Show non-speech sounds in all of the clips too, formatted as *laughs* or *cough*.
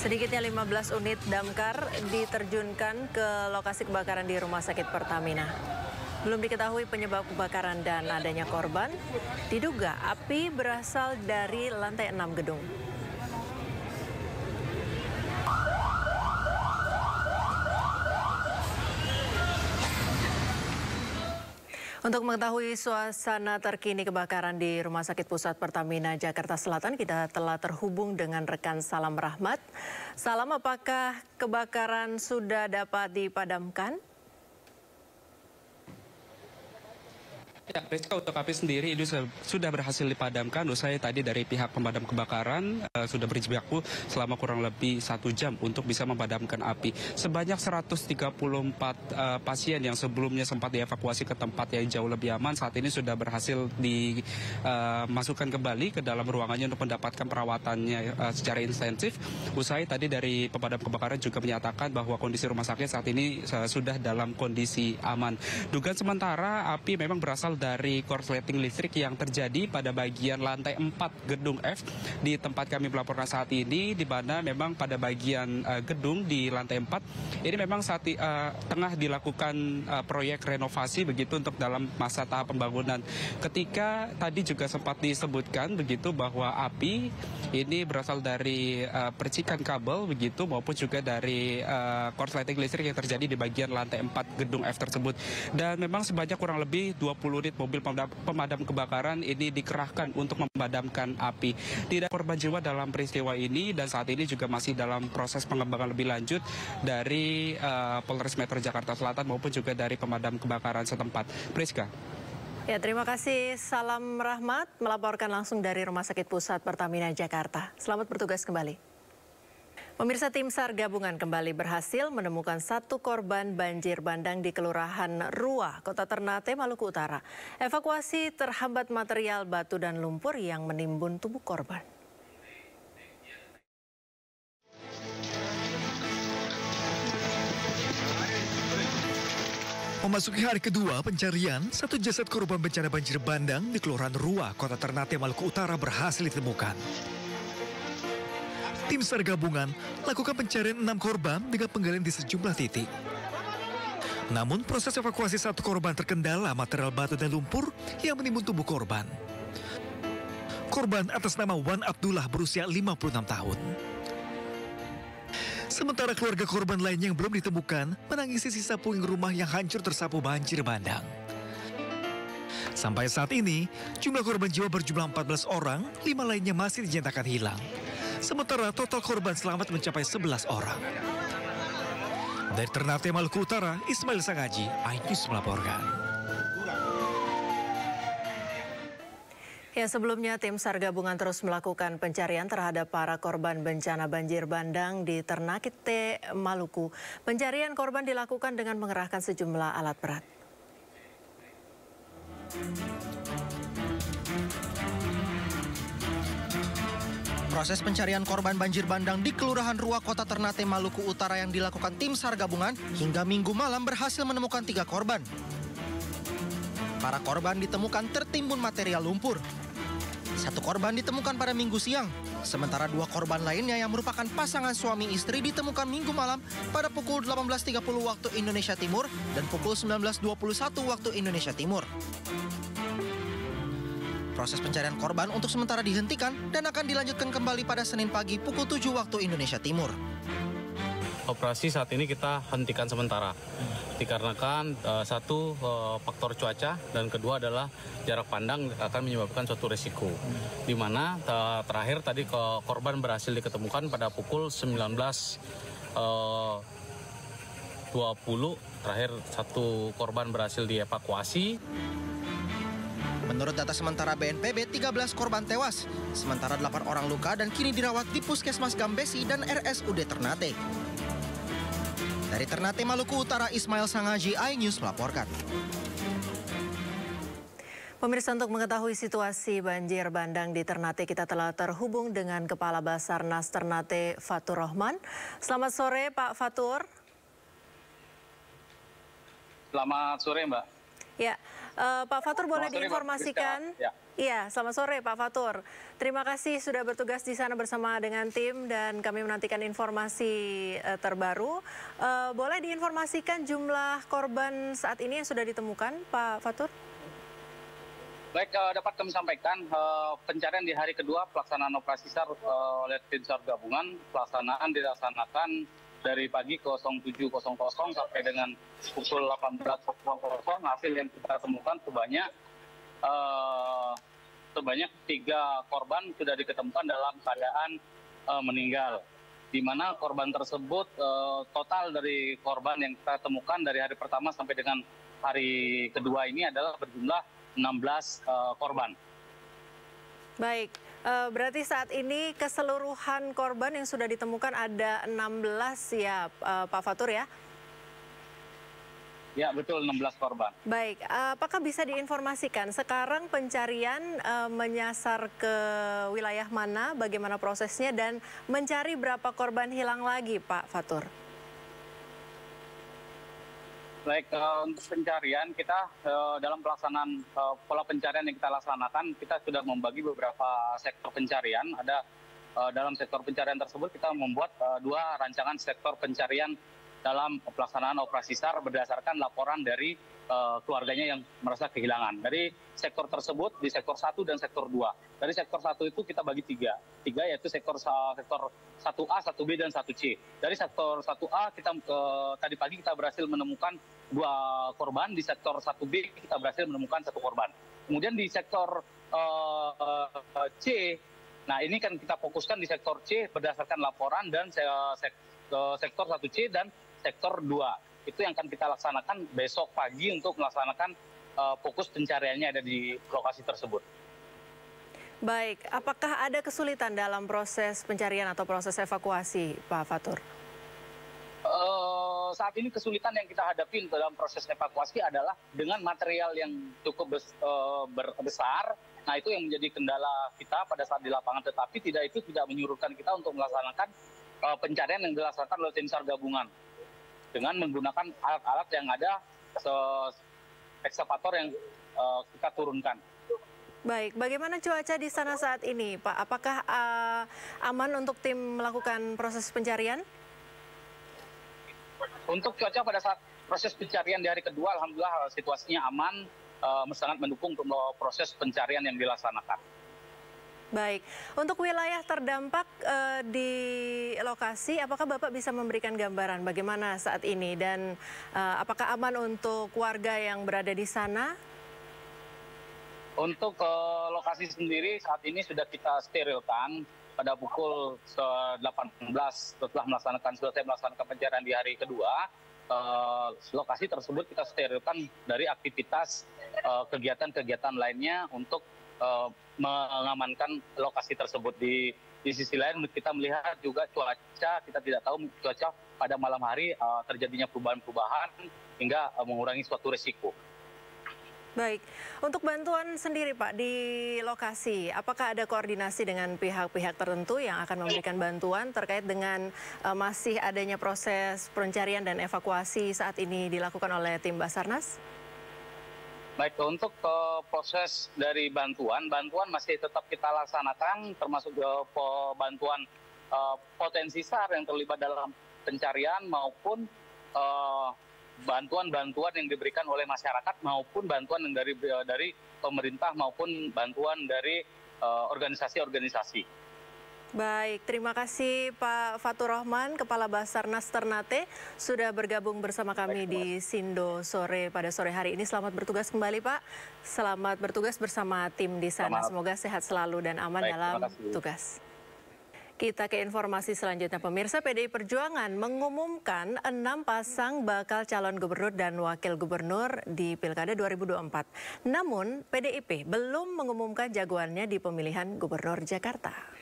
Sedikitnya 15 unit damkar diterjunkan ke lokasi kebakaran di Rumah Sakit Pertamina. Belum diketahui penyebab kebakaran dan adanya korban. Diduga api berasal dari lantai 6 gedung. Untuk mengetahui suasana terkini kebakaran di Rumah Sakit Pusat Pertamina Jakarta Selatan, kita telah terhubung dengan rekan Salam Rahmat. Salam, apakah kebakaran sudah dapat dipadamkan? Ya, Rizka untuk api sendiri ini sudah berhasil dipadamkan. Usai tadi dari pihak pemadam kebakaran uh, sudah berjibaku selama kurang lebih satu jam untuk bisa memadamkan api. Sebanyak 134 uh, eh, pasien yang sebelumnya sempat dievakuasi ke tempat yang jauh lebih aman saat ini sudah berhasil dimasukkan uh, kembali ke dalam ruangannya untuk mendapatkan perawatannya uh, secara intensif. Usai tadi dari pemadam kebakaran juga menyatakan bahwa kondisi rumah sakit saat ini uh, sudah dalam kondisi aman. Dugaan sementara api memang berasal dari korsleting listrik yang terjadi pada bagian lantai 4 gedung F di tempat kami melaporkan saat ini di mana memang pada bagian uh, gedung di lantai 4 ini memang saat uh, tengah dilakukan uh, proyek renovasi begitu untuk dalam masa tahap pembangunan. Ketika tadi juga sempat disebutkan begitu bahwa api ini berasal dari uh, percikan kabel begitu maupun juga dari uh, korsleting listrik yang terjadi di bagian lantai 4 gedung F tersebut. Dan memang sebanyak kurang lebih 20 unit mobil pemadam kebakaran ini dikerahkan untuk memadamkan api. Tidak korban jiwa dalam peristiwa ini dan saat ini juga masih dalam proses pengembangan lebih lanjut dari uh, Polres Metro Jakarta Selatan maupun juga dari pemadam kebakaran setempat. Priska. Ya, terima kasih. Salam Rahmat melaporkan langsung dari Rumah Sakit Pusat Pertamina Jakarta. Selamat bertugas kembali. Pemirsa tim SAR gabungan kembali berhasil menemukan satu korban banjir bandang di Kelurahan Rua, Kota Ternate, Maluku Utara. Evakuasi terhambat material batu dan lumpur yang menimbun tubuh korban. Memasuki hari kedua pencarian, satu jasad korban bencana banjir bandang di Kelurahan Rua, Kota Ternate, Maluku Utara berhasil ditemukan. Tim SAR gabungan lakukan pencarian enam korban dengan penggalian di sejumlah titik. Namun proses evakuasi satu korban terkendala material batu dan lumpur yang menimbun tubuh korban. Korban atas nama Wan Abdullah berusia 56 tahun. Sementara keluarga korban lainnya yang belum ditemukan menangisi sisa puing rumah yang hancur tersapu banjir bandang. Sampai saat ini, jumlah korban jiwa berjumlah 14 orang, lima lainnya masih dinyatakan hilang. Sementara total korban selamat mencapai 11 orang. Dari Ternate, Maluku Utara, Ismail Sangaji, iNews melaporkan. Ya, sebelumnya tim SAR gabungan terus melakukan pencarian terhadap para korban bencana banjir bandang di Ternakite, Maluku. Pencarian korban dilakukan dengan mengerahkan sejumlah alat berat. Proses pencarian korban banjir bandang di Kelurahan Rua Kota Ternate, Maluku Utara yang dilakukan tim SAR gabungan hingga minggu malam berhasil menemukan tiga korban. Para korban ditemukan tertimbun material lumpur. Satu korban ditemukan pada minggu siang, sementara dua korban lainnya yang merupakan pasangan suami istri ditemukan minggu malam pada pukul 18.30 waktu Indonesia Timur dan pukul 19.21 waktu Indonesia Timur. Proses pencarian korban untuk sementara dihentikan dan akan dilanjutkan kembali pada Senin pagi pukul 7 waktu Indonesia Timur. Operasi saat ini kita hentikan sementara dikarenakan uh, satu uh, faktor cuaca dan kedua adalah jarak pandang akan menyebabkan suatu resiko. Di mana uh, terakhir tadi ke korban berhasil diketemukan pada pukul 19 uh, 20 terakhir satu korban berhasil dievakuasi. Menurut data sementara BNPB, 13 korban tewas, sementara 8 orang luka dan kini dirawat di Puskesmas Gambesi dan RSUD Ternate. Dari Ternate, Maluku Utara, Ismail Sangaji, iNews melaporkan. Pemirsa untuk mengetahui situasi banjir bandang di Ternate, kita telah terhubung dengan Kepala Basarnas Ternate Fatur Rahman. Selamat sore Pak Fatur. Selamat sore Mbak. Ya, uh, Pak Fatur boleh sore, diinformasikan? Ya. Iya, selamat sore Pak Fatur. Terima kasih sudah bertugas di sana bersama dengan tim dan kami menantikan informasi uh, terbaru. Uh, boleh diinformasikan jumlah korban saat ini yang sudah ditemukan Pak Fatur? Baik, uh, dapat kami sampaikan uh, pencarian di hari kedua pelaksanaan operasi SAR uh, oleh tim SAR gabungan pelaksanaan dilaksanakan dari pagi 07.00 sampai dengan pukul 18.00 hasil yang kita temukan sebanyak uh, sebanyak tiga korban sudah diketemukan dalam keadaan uh, meninggal di mana korban tersebut uh, total dari korban yang kita temukan dari hari pertama sampai dengan hari kedua ini adalah berjumlah 16 uh, korban. Baik, uh, berarti saat ini keseluruhan korban yang sudah ditemukan ada 16 ya uh, Pak Fatur ya? Ya betul 16 korban. Baik, apakah bisa diinformasikan sekarang pencarian uh, menyasar ke wilayah mana, bagaimana prosesnya dan mencari berapa korban hilang lagi Pak Fatur? Baik, uh, untuk pencarian kita uh, dalam pelaksanaan uh, pola pencarian yang kita laksanakan, kita sudah membagi beberapa sektor pencarian. Ada uh, dalam sektor pencarian tersebut kita membuat uh, dua rancangan sektor pencarian dalam pelaksanaan operasi SAR berdasarkan laporan dari uh, keluarganya yang merasa kehilangan. Dari sektor tersebut di sektor satu dan sektor dua. Dari sektor satu itu kita bagi tiga, tiga yaitu sektor sektor satu A, satu B dan satu C. Dari sektor satu A kita uh, tadi pagi kita berhasil menemukan dua korban, di sektor satu B kita berhasil menemukan satu korban. Kemudian di sektor uh, uh, C, nah ini kan kita fokuskan di sektor C berdasarkan laporan dan se sek sektor satu C dan sektor 2. Itu yang akan kita laksanakan besok pagi untuk melaksanakan uh, fokus pencariannya ada di lokasi tersebut. Baik, apakah ada kesulitan dalam proses pencarian atau proses evakuasi, Pak Fatur? Uh, saat ini kesulitan yang kita hadapi dalam proses evakuasi adalah dengan material yang cukup bes, uh, besar. Nah itu yang menjadi kendala kita pada saat di lapangan. Tetapi tidak itu tidak menyuruhkan kita untuk melaksanakan uh, pencarian yang dilaksanakan oleh tim SAR gabungan dengan menggunakan alat-alat yang ada ekskavator yang uh, kita turunkan. Baik, bagaimana cuaca di sana saat ini, Pak? Apakah uh, aman untuk tim melakukan proses pencarian? Untuk cuaca pada saat proses pencarian di hari kedua, alhamdulillah situasinya aman, uh, sangat mendukung untuk proses pencarian yang dilaksanakan. Baik, untuk wilayah terdampak uh, di lokasi, apakah Bapak bisa memberikan gambaran bagaimana saat ini dan uh, apakah aman untuk warga yang berada di sana? Untuk uh, lokasi sendiri saat ini sudah kita sterilkan pada pukul 18 setelah melaksanakan selesai melaksanakan pencarian di hari kedua. Uh, lokasi tersebut kita sterilkan dari aktivitas kegiatan-kegiatan uh, lainnya untuk uh, mengamankan lokasi tersebut. Di, di sisi lain kita melihat juga cuaca, kita tidak tahu cuaca pada malam hari uh, terjadinya perubahan-perubahan hingga uh, mengurangi suatu resiko. Baik, untuk bantuan sendiri Pak di lokasi, apakah ada koordinasi dengan pihak-pihak tertentu yang akan memberikan bantuan terkait dengan uh, masih adanya proses pencarian dan evakuasi saat ini dilakukan oleh tim Basarnas? Baik, untuk uh, proses dari bantuan, bantuan masih tetap kita laksanakan, termasuk uh, bantuan uh, potensi SAR yang terlibat dalam pencarian maupun bantuan-bantuan uh, yang diberikan oleh masyarakat maupun bantuan yang dari dari pemerintah maupun bantuan dari organisasi-organisasi. Uh, Baik, terima kasih Pak Fatur Rahman, Kepala Basarnas Ternate, sudah bergabung bersama kami di Sindo sore pada sore hari ini. Selamat bertugas kembali Pak. Selamat bertugas bersama tim di sana. Selamat. Semoga sehat selalu dan aman Baik, dalam tugas. Kita ke informasi selanjutnya. Pemirsa PDI Perjuangan mengumumkan enam pasang bakal calon gubernur dan wakil gubernur di Pilkada 2024. Namun PDIP belum mengumumkan jagoannya di pemilihan gubernur Jakarta.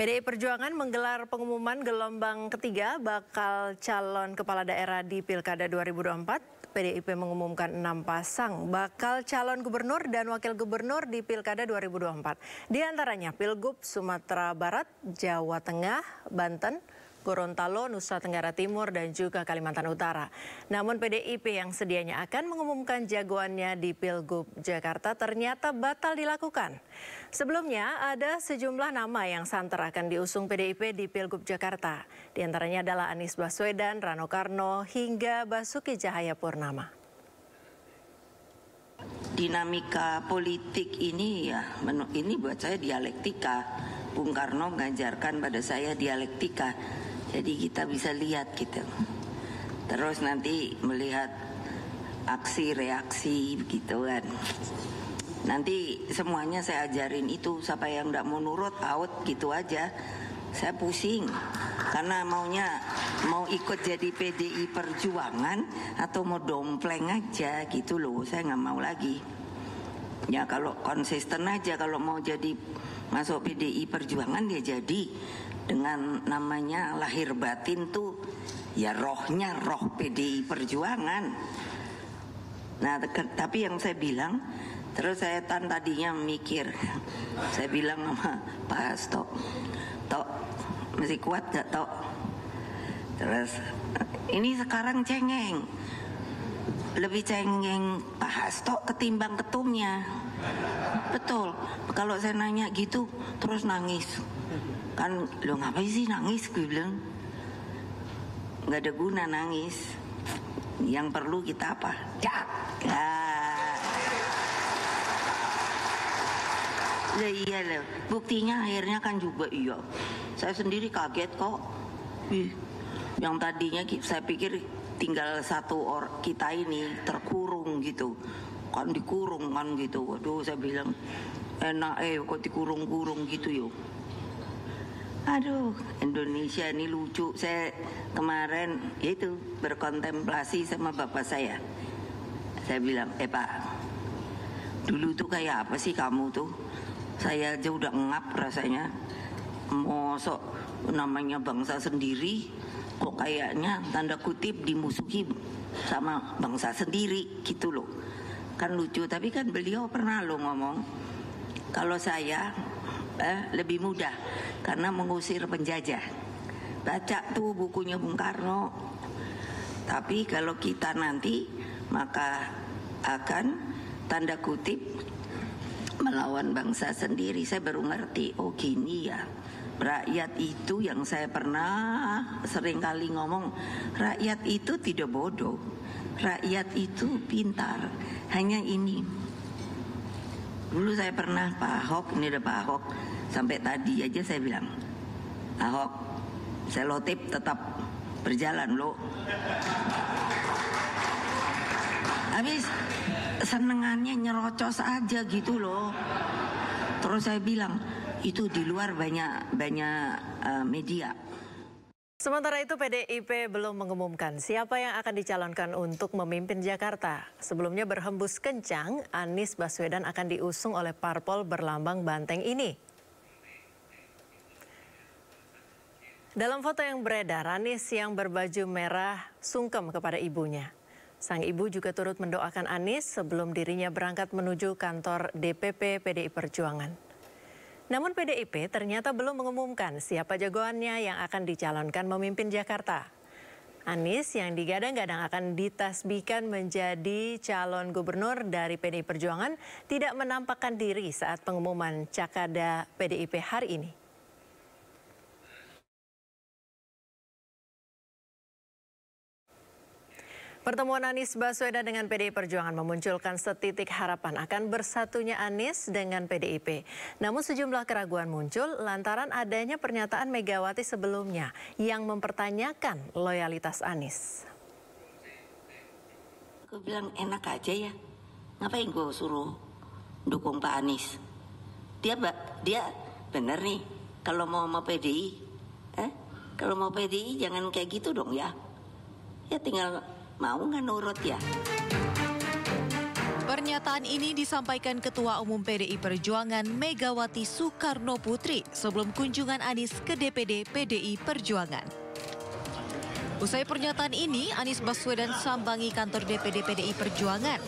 PDI Perjuangan menggelar pengumuman gelombang ketiga bakal calon kepala daerah di Pilkada 2024. PDIP mengumumkan enam pasang bakal calon gubernur dan wakil gubernur di Pilkada 2024. Di antaranya Pilgub Sumatera Barat, Jawa Tengah, Banten, Gorontalo, Nusa Tenggara Timur, dan juga Kalimantan Utara. Namun PDIP yang sedianya akan mengumumkan jagoannya di Pilgub Jakarta ternyata batal dilakukan. Sebelumnya ada sejumlah nama yang santer akan diusung PDIP di Pilgub Jakarta. Di antaranya adalah Anies Baswedan, Rano Karno, hingga Basuki Cahaya Purnama. Dinamika politik ini ya, ini buat saya dialektika. Bung Karno mengajarkan pada saya dialektika jadi kita bisa lihat gitu. Terus nanti melihat aksi reaksi begitu kan. Nanti semuanya saya ajarin itu siapa yang tidak mau nurut out gitu aja. Saya pusing karena maunya mau ikut jadi PDI Perjuangan atau mau dompleng aja gitu loh. Saya nggak mau lagi. Ya kalau konsisten aja kalau mau jadi masuk PDI Perjuangan dia jadi dengan namanya lahir batin tuh ya rohnya roh PDI Perjuangan. Nah, tapi yang saya bilang, terus saya tan tadinya mikir, *laughs* saya bilang sama Pak Hasto, Tok, masih kuat gak Tok? Terus, ini sekarang cengeng, lebih cengeng Pak Hasto ketimbang ketumnya. Betul, kalau saya nanya gitu, terus nangis kan lo ngapain sih nangis gue bilang nggak ada guna nangis yang perlu kita apa ya Ya iya loh, buktinya akhirnya kan juga iya. Saya sendiri kaget kok. Yang tadinya saya pikir tinggal satu or kita ini terkurung gitu, kan dikurung kan gitu. Waduh, saya bilang enak eh kok dikurung-kurung gitu yuk. Aduh, Indonesia ini lucu. Saya kemarin itu berkontemplasi sama bapak saya. Saya bilang, eh pak, dulu tuh kayak apa sih kamu tuh? Saya aja udah ngap rasanya. Mosok namanya bangsa sendiri, kok kayaknya tanda kutip dimusuhi sama bangsa sendiri gitu loh. Kan lucu, tapi kan beliau pernah lo ngomong, kalau saya eh, lebih mudah karena mengusir penjajah. Baca tuh bukunya Bung Karno. Tapi kalau kita nanti maka akan tanda kutip melawan bangsa sendiri. Saya baru ngerti, oh gini ya. Rakyat itu yang saya pernah sering kali ngomong, rakyat itu tidak bodoh. Rakyat itu pintar. Hanya ini. Dulu saya pernah Pak Ahok, ini ada Pak Ahok Sampai tadi aja saya bilang, Ahok, selotip tetap berjalan lo. Habis senengannya nyerocos aja gitu loh. Terus saya bilang, itu di luar banyak banyak uh, media. Sementara itu PDIP belum mengumumkan siapa yang akan dicalonkan untuk memimpin Jakarta. Sebelumnya berhembus kencang, Anies Baswedan akan diusung oleh parpol berlambang banteng ini. Dalam foto yang beredar, Anies yang berbaju merah sungkem kepada ibunya. Sang ibu juga turut mendoakan Anies sebelum dirinya berangkat menuju kantor DPP PDI Perjuangan. Namun PDIP ternyata belum mengumumkan siapa jagoannya yang akan dicalonkan memimpin Jakarta. Anies yang digadang-gadang akan ditasbihkan menjadi calon gubernur dari PDI Perjuangan tidak menampakkan diri saat pengumuman Cakada PDIP hari ini. Pertemuan Anies Baswedan dengan PDI Perjuangan memunculkan setitik harapan akan bersatunya Anies dengan PDIP. Namun sejumlah keraguan muncul lantaran adanya pernyataan Megawati sebelumnya yang mempertanyakan loyalitas Anies. Aku bilang enak aja ya, ngapain gue suruh dukung Pak Anies? Dia dia bener nih, kalau mau sama PDI, eh? kalau mau PDI jangan kayak gitu dong ya. Ya tinggal Mau nggak nurut ya? Pernyataan ini disampaikan Ketua Umum PDI Perjuangan Megawati Soekarno Putri sebelum kunjungan Anies ke DPD PDI Perjuangan. Usai pernyataan ini, Anies Baswedan sambangi kantor DPD PDI Perjuangan.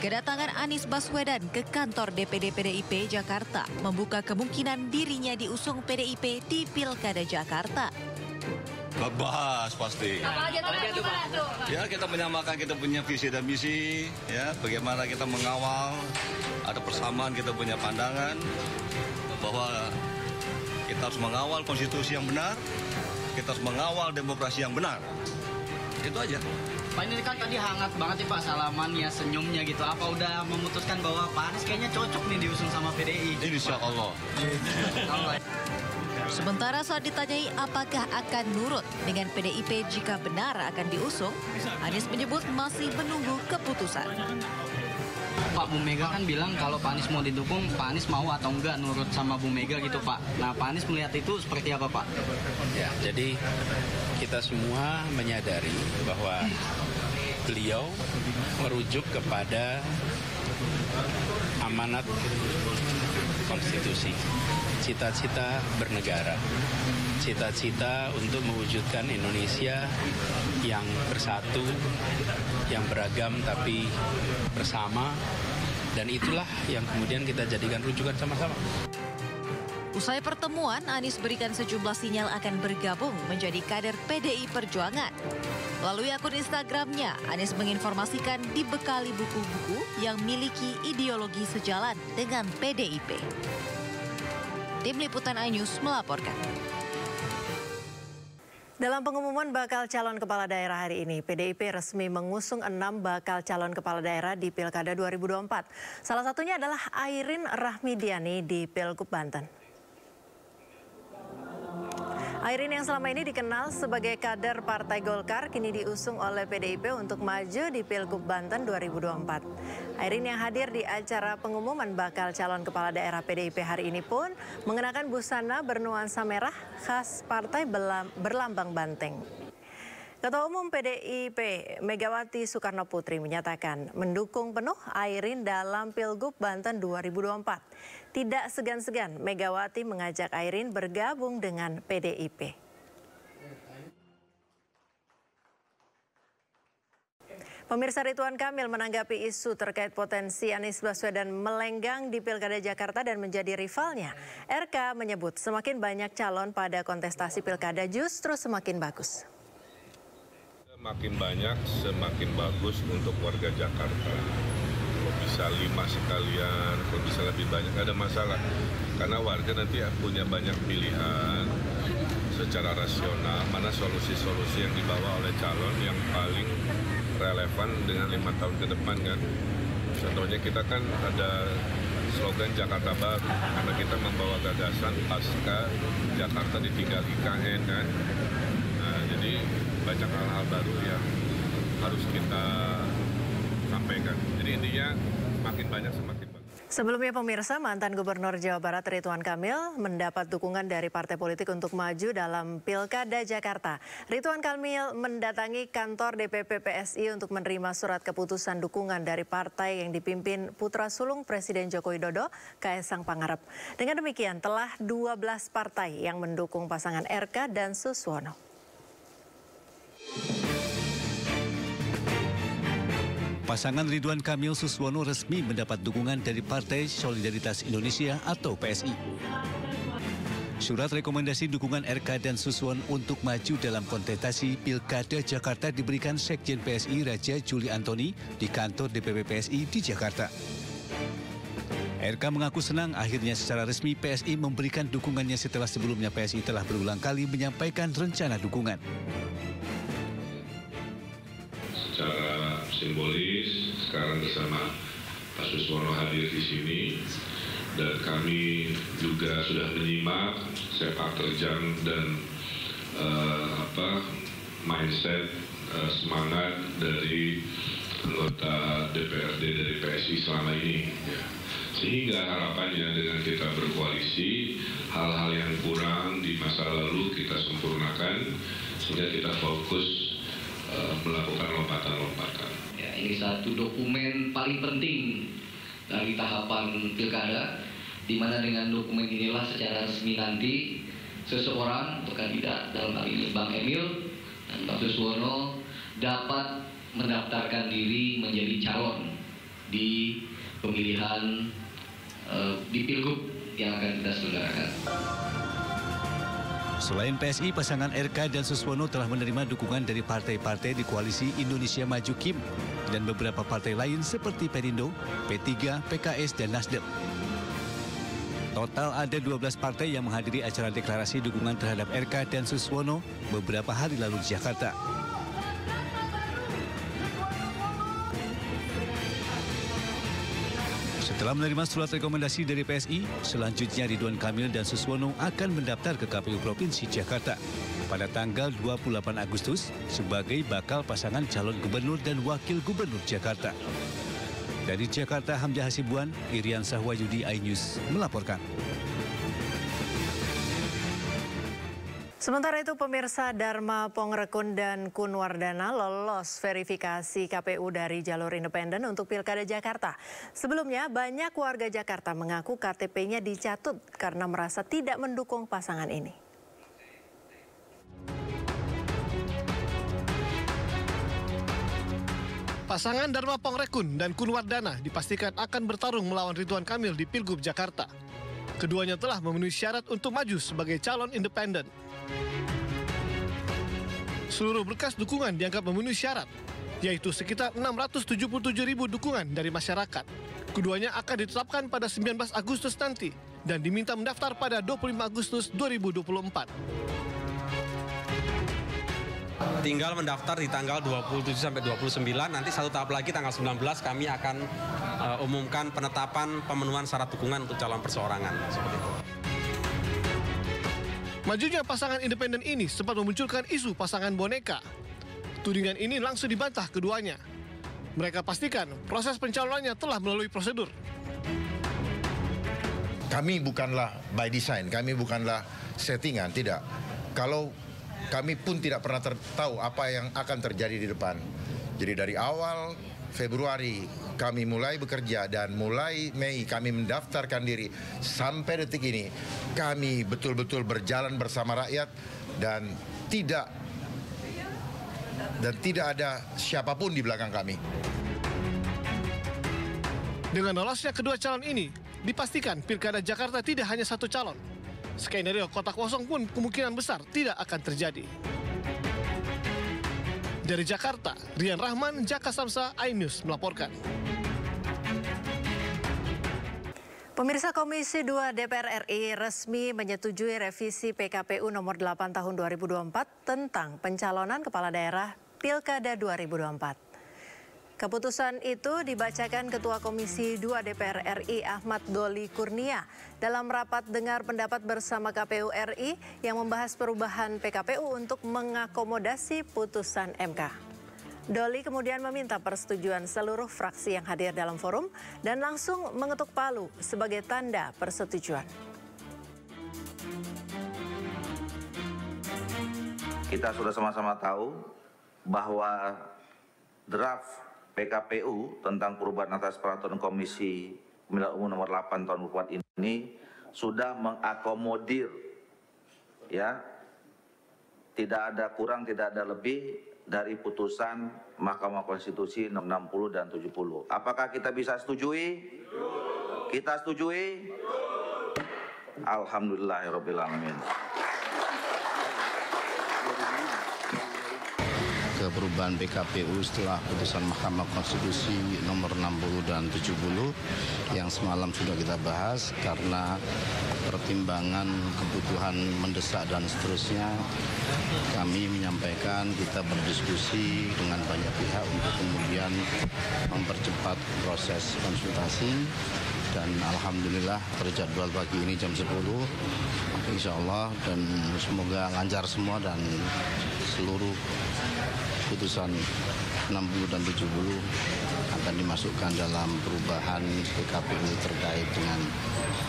Kedatangan Anies Baswedan ke kantor DPD PDIP Jakarta membuka kemungkinan dirinya diusung PDIP di Pilkada Jakarta. Bahas pasti. Ya kita menyamakan kita punya visi dan misi, ya bagaimana kita mengawal, ada persamaan kita punya pandangan bahwa kita harus mengawal konstitusi yang benar, kita harus mengawal demokrasi yang benar. Itu aja. Pak ini kan tadi hangat banget ya Pak salamannya, senyumnya gitu. Apa udah memutuskan bahwa Pak Anies kayaknya cocok nih diusung sama PDI? Insya Allah. Sementara saat ditanyai apakah akan nurut dengan PDIP jika benar akan diusung, Anies menyebut masih menunggu keputusan. Pak Bu Mega kan bilang kalau Pak Anies mau didukung, Pak Anies mau atau enggak nurut sama Bu Mega gitu Pak. Nah Pak Anies melihat itu seperti apa Pak? Ya, jadi kita semua menyadari bahwa beliau merujuk kepada amanat konstitusi, cita-cita bernegara, cita-cita untuk mewujudkan Indonesia yang bersatu, yang beragam tapi bersama, dan itulah yang kemudian kita jadikan rujukan sama-sama. Usai pertemuan, Anies berikan sejumlah sinyal akan bergabung menjadi kader PDI Perjuangan. Melalui akun Instagramnya, Anies menginformasikan dibekali buku-buku yang miliki ideologi sejalan dengan PDIP. Tim Liputan iNews melaporkan. Dalam pengumuman bakal calon kepala daerah hari ini, PDIP resmi mengusung enam bakal calon kepala daerah di Pilkada 2024. Salah satunya adalah Airin Rahmidiani di Pilgub Banten. Airin yang selama ini dikenal sebagai kader Partai Golkar kini diusung oleh PDIP untuk maju di Pilgub Banten 2024. Airin yang hadir di acara pengumuman bakal calon kepala daerah PDIP hari ini pun mengenakan busana bernuansa merah khas partai berlambang banteng. Ketua Umum PDIP Megawati Soekarno Putri menyatakan mendukung penuh Airin dalam Pilgub Banten 2024. Tidak segan-segan Megawati mengajak Airin bergabung dengan PDIP. Pemirsa Ridwan Kamil menanggapi isu terkait potensi Anies Baswedan melenggang di Pilkada Jakarta dan menjadi rivalnya. RK menyebut semakin banyak calon pada kontestasi Pilkada justru semakin bagus. Semakin banyak, semakin bagus untuk warga Jakarta. Kalau bisa lima sekalian, kalau bisa lebih banyak, ada masalah. Karena warga nanti punya banyak pilihan secara rasional, mana solusi-solusi yang dibawa oleh calon yang paling relevan dengan lima tahun ke depan kan. Contohnya kita kan ada slogan Jakarta Baru, karena kita membawa gagasan pasca Jakarta ditinggal IKN kan. Nah, jadi banyak hal-hal baru yang harus kita sampaikan. Jadi intinya makin banyak semakin bagus. Sebelumnya pemirsa, mantan Gubernur Jawa Barat Ridwan Kamil mendapat dukungan dari partai politik untuk maju dalam Pilkada Jakarta. Ridwan Kamil mendatangi kantor DPP PSI untuk menerima surat keputusan dukungan dari partai yang dipimpin putra sulung Presiden Joko Widodo, Kaisang Pangarep. Dengan demikian, telah 12 partai yang mendukung pasangan RK dan Suswono. Pasangan Ridwan Kamil Suswono resmi mendapat dukungan dari Partai Solidaritas Indonesia atau PSI. Surat rekomendasi dukungan RK dan Suswon untuk maju dalam kontestasi Pilkada Jakarta diberikan Sekjen PSI Raja Juli Antoni di kantor DPP PSI di Jakarta. RK mengaku senang akhirnya secara resmi PSI memberikan dukungannya setelah sebelumnya PSI telah berulang kali menyampaikan rencana dukungan secara simbolis sekarang bersama Pak Suswono hadir di sini dan kami juga sudah menyimak sepak terjang dan uh, apa mindset uh, semangat dari anggota DPRD dari PSI selama ini ya. sehingga harapannya dengan kita berkoalisi hal-hal yang kurang di masa lalu kita sempurnakan sehingga kita fokus uh, melakukan lompatan-lompatan. Ini ini satu dokumen paling penting dari tahapan pilkada, di mana dengan dokumen inilah secara resmi nanti seseorang atau kandidat dalam hal ini Bang Emil dan Pak Suswono dapat mendaftarkan diri menjadi calon di pemilihan uh, di pilgub yang akan kita selenggarakan. Selain PSI, pasangan RK dan Suswono telah menerima dukungan dari partai-partai di koalisi Indonesia Maju Kim dan beberapa partai lain seperti Perindo, P3, PKS, dan Nasdem. Total ada 12 partai yang menghadiri acara deklarasi dukungan terhadap RK dan Suswono beberapa hari lalu di Jakarta. Setelah menerima surat rekomendasi dari PSI, selanjutnya Ridwan Kamil dan Suswono akan mendaftar ke KPU Provinsi Jakarta pada tanggal 28 Agustus sebagai bakal pasangan calon gubernur dan wakil gubernur Jakarta. Dari Jakarta, Hamzah Hasibuan, Irian Sahwayudi, iNews melaporkan. Sementara itu pemirsa Dharma Pongrekun dan Kunwardana lolos verifikasi KPU dari jalur independen untuk Pilkada Jakarta. Sebelumnya banyak warga Jakarta mengaku KTP-nya dicatut karena merasa tidak mendukung pasangan ini. Pasangan Dharma Pongrekun dan Kunwardana dipastikan akan bertarung melawan Ridwan Kamil di Pilgub Jakarta. Keduanya telah memenuhi syarat untuk maju sebagai calon independen. Seluruh berkas dukungan dianggap memenuhi syarat, yaitu sekitar 677 ribu dukungan dari masyarakat. Keduanya akan ditetapkan pada 19 Agustus nanti dan diminta mendaftar pada 25 Agustus 2024 tinggal mendaftar di tanggal 27 sampai 29 nanti satu tahap lagi tanggal 19 kami akan uh, umumkan penetapan pemenuhan syarat dukungan untuk calon perseorangan seperti itu. Majunya pasangan independen ini sempat memunculkan isu pasangan boneka. Tudingan ini langsung dibantah keduanya. Mereka pastikan proses pencalonannya telah melalui prosedur. Kami bukanlah by design, kami bukanlah settingan, tidak. Kalau kami pun tidak pernah tahu apa yang akan terjadi di depan. Jadi dari awal Februari kami mulai bekerja dan mulai Mei kami mendaftarkan diri sampai detik ini kami betul-betul berjalan bersama rakyat dan tidak dan tidak ada siapa pun di belakang kami. Dengan lolosnya kedua calon ini, dipastikan Pilkada Jakarta tidak hanya satu calon, Skenario kota kosong pun kemungkinan besar tidak akan terjadi. Dari Jakarta, Rian Rahman, Jaka Samsa, iNews melaporkan. Pemirsa Komisi 2 DPR RI resmi menyetujui revisi PKPU nomor 8 tahun 2024 tentang pencalonan kepala daerah Pilkada 2024. Keputusan itu dibacakan Ketua Komisi 2 DPR RI Ahmad Doli Kurnia dalam rapat dengar pendapat bersama KPU RI yang membahas perubahan PKPU untuk mengakomodasi putusan MK. Doli kemudian meminta persetujuan seluruh fraksi yang hadir dalam forum dan langsung mengetuk palu sebagai tanda persetujuan. Kita sudah sama-sama tahu bahwa draft PKPU tentang perubahan atas peraturan Komisi Pemilihan Umum nomor 8 tahun 2004 ini sudah mengakomodir ya tidak ada kurang tidak ada lebih dari putusan Mahkamah Konstitusi 60 dan 70. Apakah kita bisa setujui? Kita setujui? Alhamdulillahirobbilalamin. Ke perubahan PKPU setelah putusan Mahkamah Konstitusi nomor 60 dan 70 yang semalam sudah kita bahas karena pertimbangan kebutuhan mendesak dan seterusnya kami menyampaikan kita berdiskusi dengan banyak pihak untuk kemudian mempercepat proses konsultasi dan Alhamdulillah terjadwal pagi ini jam 10 Insya Allah dan semoga lancar semua dan seluruh putusan 60 dan 70 akan dimasukkan dalam perubahan PKPU terkait dengan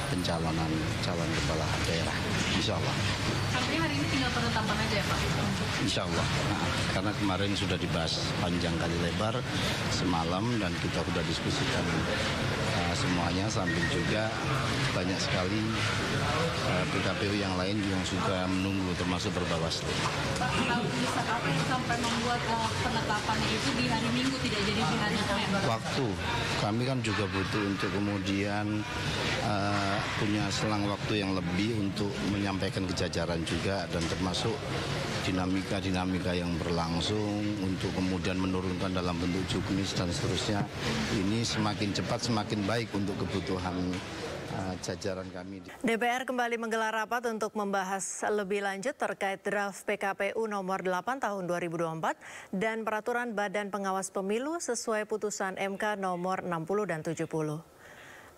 pencalonan calon kepala daerah. Insya Allah. Artinya hari ini tinggal penetapan aja ya Pak? Insya Allah. Nah, karena kemarin sudah dibahas panjang kali lebar semalam dan kita sudah diskusikan semuanya sambil juga banyak sekali uh, PKPU yang lain yang juga menunggu termasuk berbawaslu. Pak, tahu bisa apa yang sampai membuat penetapannya itu di hari Minggu tidak jadi di hari Senin? Waktu kami kan juga butuh untuk kemudian uh, punya selang waktu yang lebih untuk menyampaikan kejajaran juga dan termasuk dinamika-dinamika yang berlangsung untuk kemudian menurunkan dalam bentuk juknis dan seterusnya ini semakin cepat semakin baik untuk kebutuhan uh, jajaran kami. DPR kembali menggelar rapat untuk membahas lebih lanjut terkait draft PKPU nomor 8 tahun 2024 dan peraturan Badan Pengawas Pemilu sesuai putusan MK nomor 60 dan 70.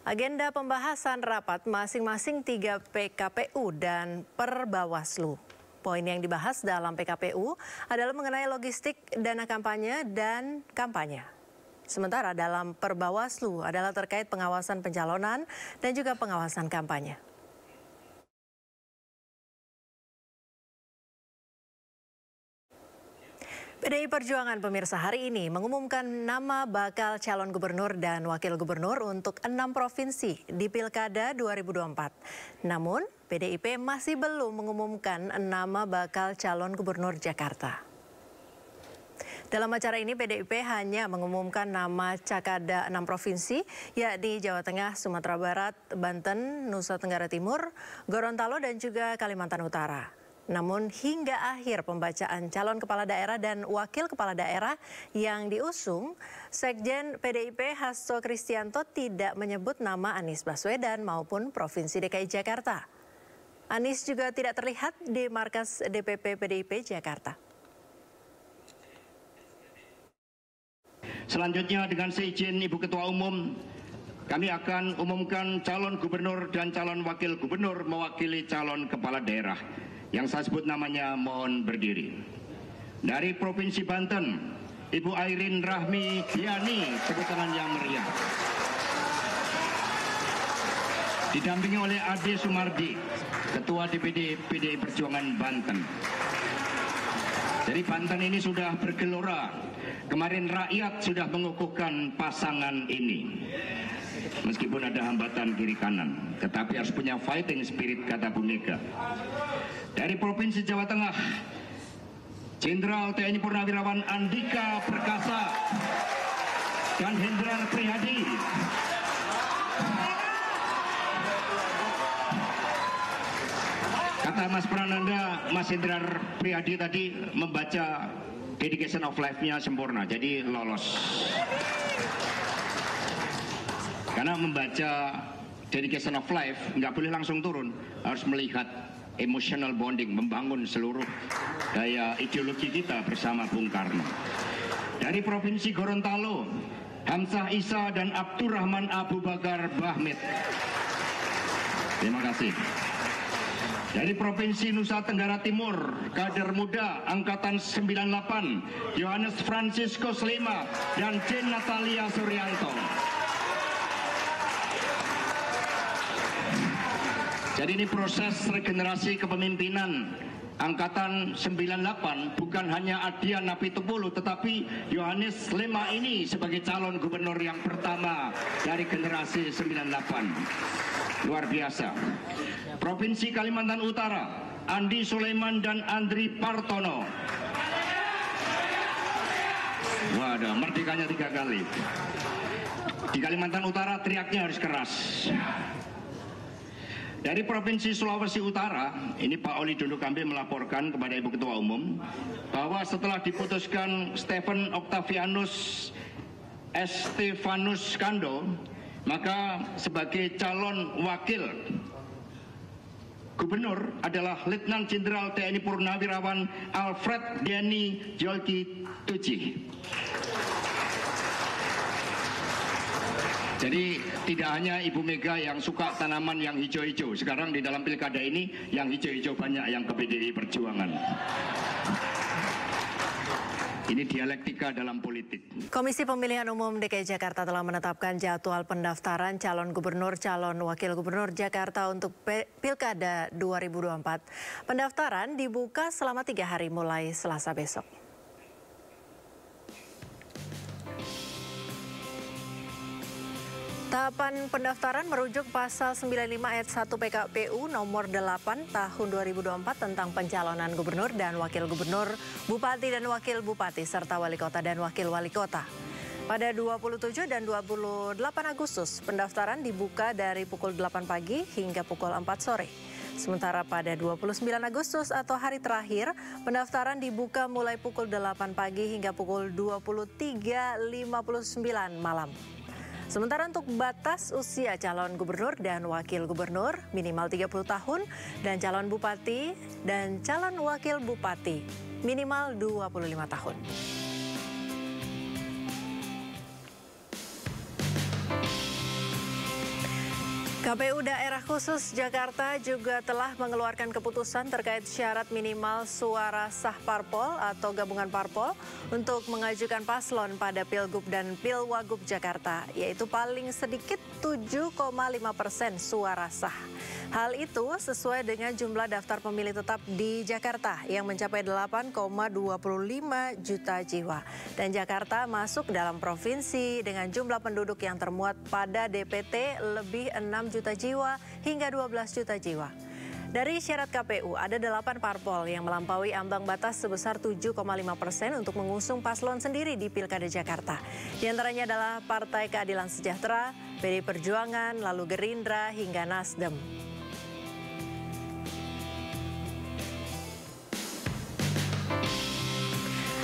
Agenda pembahasan rapat masing-masing tiga PKPU dan Perbawaslu. Poin yang dibahas dalam PKPU adalah mengenai logistik dana kampanye dan kampanye. Sementara dalam Perbawaslu adalah terkait pengawasan pencalonan dan juga pengawasan kampanye. PDI Perjuangan pemirsa hari ini mengumumkan nama bakal calon gubernur dan wakil gubernur untuk enam provinsi di Pilkada 2024. Namun, PDIP masih belum mengumumkan nama bakal calon gubernur Jakarta. Dalam acara ini PDIP hanya mengumumkan nama cakada enam provinsi, yakni Jawa Tengah, Sumatera Barat, Banten, Nusa Tenggara Timur, Gorontalo, dan juga Kalimantan Utara. Namun hingga akhir pembacaan calon kepala daerah dan wakil kepala daerah yang diusung, Sekjen PDIP Hasto Kristianto tidak menyebut nama Anies Baswedan maupun Provinsi DKI Jakarta. Anies juga tidak terlihat di markas DPP PDIP Jakarta. Selanjutnya dengan seizin Ibu Ketua Umum, kami akan umumkan calon gubernur dan calon wakil gubernur mewakili calon kepala daerah yang saya sebut namanya mohon berdiri. Dari Provinsi Banten, Ibu Airin Rahmi Diani, tepuk tangan yang meriah. Didampingi oleh Ade Sumardi, Ketua DPD PDI Perjuangan Banten. Jadi Banten ini sudah bergelora. Kemarin rakyat sudah mengukuhkan pasangan ini. Meskipun ada hambatan kiri kanan, tetapi harus punya fighting spirit kata Bu Mega. Dari Provinsi Jawa Tengah, Jenderal TNI Purnawirawan Andika Perkasa dan Hendrar Prihadi. Kata Mas Prananda, Mas Hendrar Prihadi tadi membaca dedication of life-nya sempurna, jadi lolos. Karena membaca dedication of life nggak boleh langsung turun, harus melihat emotional bonding, membangun seluruh daya ideologi kita bersama Bung Karno. Dari Provinsi Gorontalo, Hamzah Isa dan Abdurrahman Abu Bakar Bahmid. Terima kasih. Dari Provinsi Nusa Tenggara Timur, kader muda Angkatan 98, Yohanes Francisco Slima dan Jen Natalia Suryanto. Jadi ini proses regenerasi kepemimpinan Angkatan 98 bukan hanya Adian Napitupulu tetapi Yohanes Lema ini sebagai calon gubernur yang pertama dari generasi 98. Luar biasa. Provinsi Kalimantan Utara, Andi Sulaiman dan Andri Partono. Waduh, merdekanya tiga kali. Di Kalimantan Utara teriaknya harus keras. Dari Provinsi Sulawesi Utara, ini Pak Oli Dondo Kambe melaporkan kepada Ibu Ketua Umum bahwa setelah diputuskan Stephen Octavianus Estefanus Kando, maka sebagai calon wakil gubernur adalah Letnan Jenderal TNI Purnawirawan Alfred Denny Jolki Tuji. Jadi tidak hanya Ibu Mega yang suka tanaman yang hijau-hijau. Sekarang di dalam pilkada ini yang hijau-hijau banyak yang ke PDI Perjuangan. Ini dialektika dalam politik. Komisi Pemilihan Umum DKI Jakarta telah menetapkan jadwal pendaftaran calon gubernur, calon wakil gubernur Jakarta untuk Pilkada 2024. Pendaftaran dibuka selama tiga hari mulai Selasa besok. Tahapan pendaftaran merujuk pasal 95 ayat 1 PKPU nomor 8 tahun 2024 tentang pencalonan gubernur dan wakil gubernur, bupati dan wakil bupati serta wali kota dan wakil wali kota. Pada 27 dan 28 Agustus, pendaftaran dibuka dari pukul 8 pagi hingga pukul 4 sore. Sementara pada 29 Agustus atau hari terakhir, pendaftaran dibuka mulai pukul 8 pagi hingga pukul 23.59 malam. Sementara untuk batas usia calon gubernur dan wakil gubernur minimal 30 tahun dan calon bupati dan calon wakil bupati minimal 25 tahun. KPU Daerah Khusus Jakarta juga telah mengeluarkan keputusan terkait syarat minimal suara sah parpol atau gabungan parpol untuk mengajukan paslon pada Pilgub dan Pilwagub Jakarta, yaitu paling sedikit 7,5 persen suara sah. Hal itu sesuai dengan jumlah daftar pemilih tetap di Jakarta yang mencapai 8,25 juta jiwa. Dan Jakarta masuk dalam provinsi dengan jumlah penduduk yang termuat pada DPT lebih 6 juta jiwa hingga 12 juta jiwa. Dari syarat KPU, ada delapan parpol yang melampaui ambang batas sebesar 7,5 persen untuk mengusung paslon sendiri di Pilkada Jakarta. Di antaranya adalah Partai Keadilan Sejahtera, PD Perjuangan, lalu Gerindra, hingga Nasdem.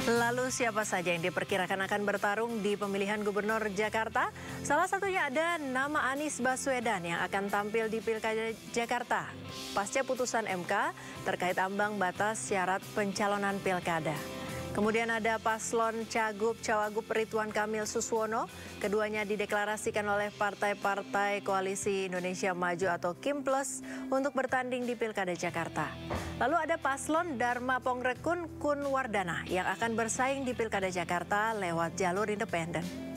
Lalu siapa saja yang diperkirakan akan bertarung di pemilihan gubernur Jakarta? Salah satunya ada nama Anies Baswedan yang akan tampil di Pilkada Jakarta. Pasca putusan MK terkait ambang batas syarat pencalonan pilkada. Kemudian ada paslon Cagup Cawagup Ridwan Kamil Suswono. Keduanya dideklarasikan oleh partai-partai Koalisi Indonesia Maju atau Kim Plus untuk bertanding di Pilkada Jakarta. Lalu ada paslon Dharma Pongrekun Kun Wardana yang akan bersaing di Pilkada Jakarta lewat jalur independen.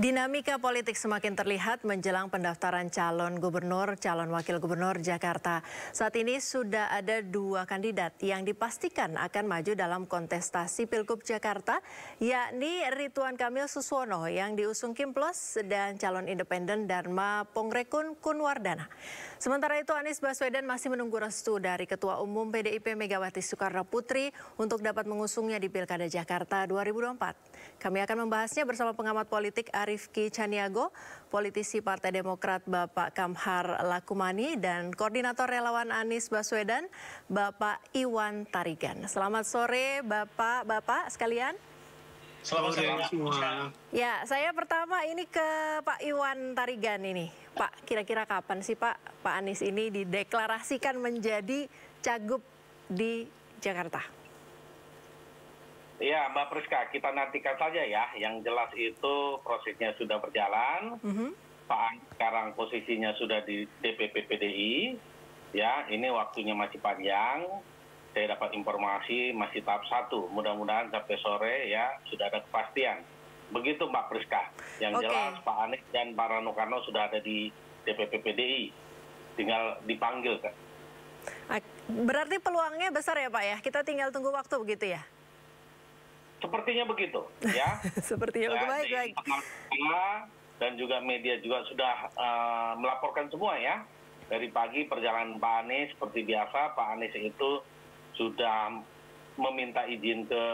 Dinamika politik semakin terlihat menjelang pendaftaran calon gubernur, calon wakil gubernur Jakarta. Saat ini sudah ada dua kandidat yang dipastikan akan maju dalam kontestasi Pilgub Jakarta, yakni Rituan Kamil Suswono yang diusung Kim dan calon independen Dharma Pongrekun Kunwardana. Sementara itu Anies Baswedan masih menunggu restu dari Ketua Umum PDIP Megawati Soekarno Putri untuk dapat mengusungnya di Pilkada Jakarta 2024. Kami akan membahasnya bersama pengamat politik Arifki Caniago, politisi Partai Demokrat Bapak Kamhar Lakumani, dan Koordinator Relawan Anies Baswedan Bapak Iwan Tarigan. Selamat sore Bapak-Bapak sekalian. Selamat sore semua. Ya, saya pertama ini ke Pak Iwan Tarigan ini. Pak, kira-kira kapan sih Pak Pak Anies ini dideklarasikan menjadi cagup di Jakarta? Ya, Mbak Priska, kita nantikan saja ya. Yang jelas itu prosesnya sudah berjalan. Mm -hmm. Pak Anies sekarang posisinya sudah di DPP PDI. Ya, ini waktunya masih panjang saya dapat informasi masih tahap satu. Mudah-mudahan sampai sore ya sudah ada kepastian. Begitu Mbak Priska. Yang okay. jelas Pak Anies dan Pak Rano Karno sudah ada di DPP PDI. Tinggal dipanggil kan. Berarti peluangnya besar ya Pak ya? Kita tinggal tunggu waktu begitu ya? Sepertinya begitu *laughs* ya. Sepertinya ya, baik baik. Dan juga media juga sudah uh, melaporkan semua ya. Dari pagi perjalanan Pak Anies seperti biasa Pak Anies itu sudah meminta izin ke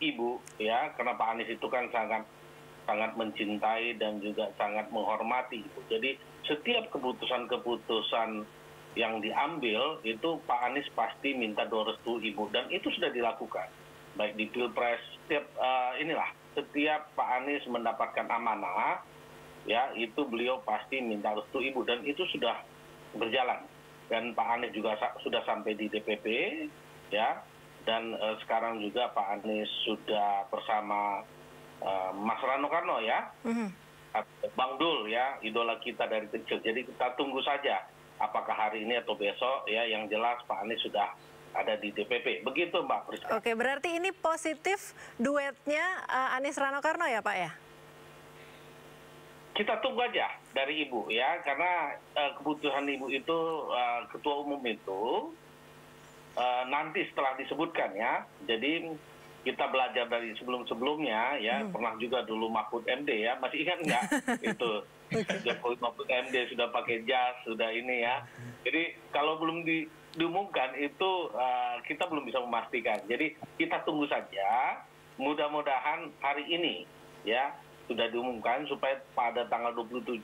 ibu ya. Karena Pak Anies itu kan sangat sangat mencintai dan juga sangat menghormati ibu. Jadi setiap keputusan-keputusan yang diambil itu Pak Anies pasti minta doa restu ibu. Dan itu sudah dilakukan. Baik di pilpres setiap uh, inilah setiap Pak Anies mendapatkan amanah ya itu beliau pasti minta restu ibu. Dan itu sudah berjalan. Dan Pak Anies juga sudah sampai di DPP ya dan uh, sekarang juga Pak Anies sudah bersama uh, Mas Rano Karno ya mm-hmm. Bang Dul ya idola kita dari kecil jadi kita tunggu saja apakah hari ini atau besok ya yang jelas Pak Anies sudah ada di DPP. Begitu Mbak Priska. Oke, berarti ini positif duetnya uh, Anies Rano Karno ya Pak ya? Kita tunggu aja dari Ibu ya, karena uh, kebutuhan Ibu itu uh, ketua umum itu uh, nanti setelah disebutkan ya. Jadi kita belajar dari sebelum-sebelumnya ya, hmm. pernah juga dulu Mahfud MD ya, masih ingat nggak *laughs* itu Jokowi Mahfud MD sudah pakai jas, sudah ini ya. Jadi kalau belum di, diumumkan itu uh, kita belum bisa memastikan. Jadi kita tunggu saja. Mudah-mudahan hari ini ya sudah diumumkan supaya pada tanggal 27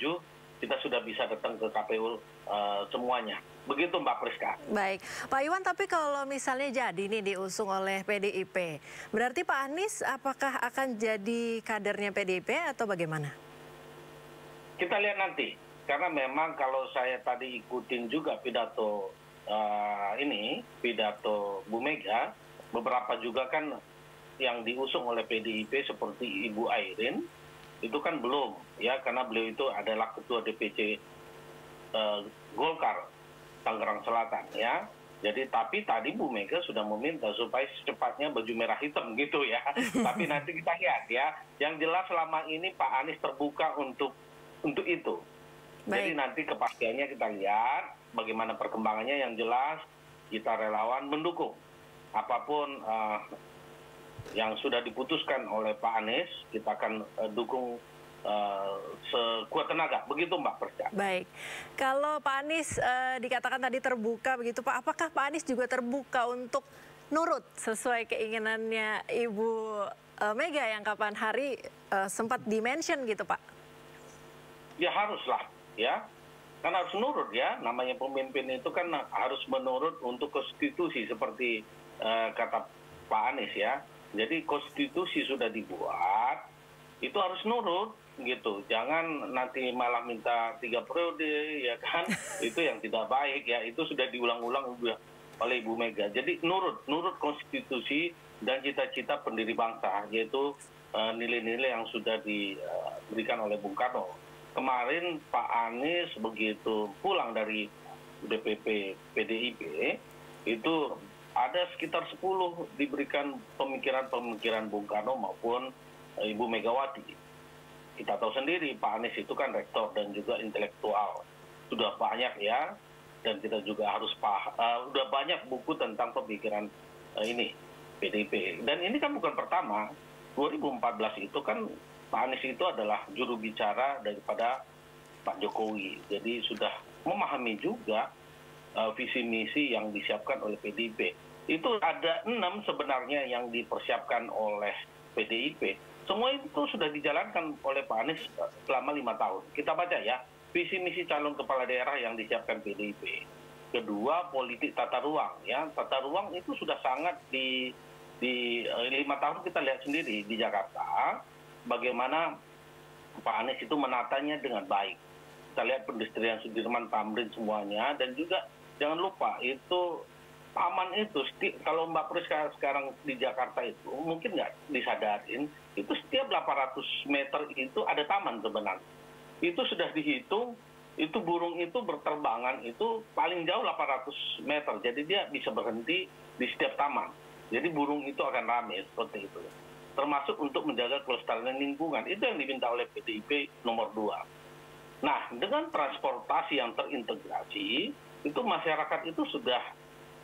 kita sudah bisa datang ke KPU uh, eh, semuanya. Begitu Mbak Priska. Baik, Pak Iwan tapi kalau misalnya jadi nih diusung oleh PDIP, berarti Pak Anies apakah akan jadi kadernya PDIP atau bagaimana? Kita lihat nanti, karena memang kalau saya tadi ikutin juga pidato uh, ini, pidato Bu Mega, beberapa juga kan yang diusung oleh PDIP seperti Ibu Airin, itu kan belum ya karena beliau itu adalah ketua DPC uh, eh, Golkar Tangerang Selatan ya. Jadi tapi tadi Bu Mega sudah meminta supaya secepatnya baju merah hitam gitu ya. *laughs* Tapi nanti kita lihat ya. Yang jelas selama ini Pak Anies terbuka untuk untuk itu. Baik. jadi nanti kepastiannya kita lihat bagaimana perkembangannya. Yang jelas kita relawan mendukung apa pun uh, yang sudah diputuskan oleh Pak Anies, kita akan uh, dukung uh, sekuat tenaga. Begitu Mbak Persya. Baik. Kalau Pak Anies uh, dikatakan tadi terbuka begitu Pak, apakah Pak Anies juga terbuka untuk nurut sesuai keinginannya Ibu uh, Mega yang kapan hari uh, sempat dimention gitu Pak? Ya haruslah ya. Kan harus nurut ya, namanya pemimpin itu kan harus menurut untuk konstitusi seperti uh, kata Pak Anies ya jadi konstitusi sudah dibuat, itu harus nurut gitu. Jangan nanti malah minta tiga periode, ya kan? *laughs* itu yang tidak baik ya. Itu sudah diulang-ulang oleh Ibu Mega. Jadi nurut, nurut konstitusi dan cita-cita pendiri bangsa, yaitu eh, nilai-nilai uh, yang sudah diberikan oleh Bung Karno. Kemarin Pak Anies begitu pulang dari DPP PDIP itu ada sekitar 10 diberikan pemikiran-pemikiran Bung Karno maupun Ibu Megawati. Kita tahu sendiri Pak Anies itu kan rektor dan juga intelektual. Sudah banyak ya, dan kita juga harus paham, uh, sudah banyak buku tentang pemikiran uh, ini, PDIP. Dan ini kan bukan pertama, 2014 itu kan Pak Anies itu adalah juru bicara daripada Pak Jokowi. Jadi sudah memahami juga uh, visi misi yang disiapkan oleh PDIP. Itu ada enam sebenarnya yang dipersiapkan oleh PDIP. Semua itu sudah dijalankan oleh Pak Anies selama lima tahun. Kita baca ya, visi misi calon kepala daerah yang disiapkan PDIP. Kedua, politik tata ruang. Ya, tata ruang itu sudah sangat di di uh, lima tahun kita lihat sendiri di Jakarta bagaimana Pak Anies itu menatanya dengan baik. Kita lihat pendistrian Sudirman, Tamrin semuanya dan juga jangan lupa itu taman itu kalau Mbak Priska sekarang di Jakarta itu mungkin nggak disadarin itu setiap 800 meter itu ada taman sebenarnya itu sudah dihitung itu burung itu berterbangan itu paling jauh 800 meter jadi dia bisa berhenti di setiap taman jadi burung itu akan ramai seperti itu termasuk untuk menjaga kelestarian lingkungan itu yang diminta oleh PDIP nomor 2 nah dengan transportasi yang terintegrasi itu masyarakat itu sudah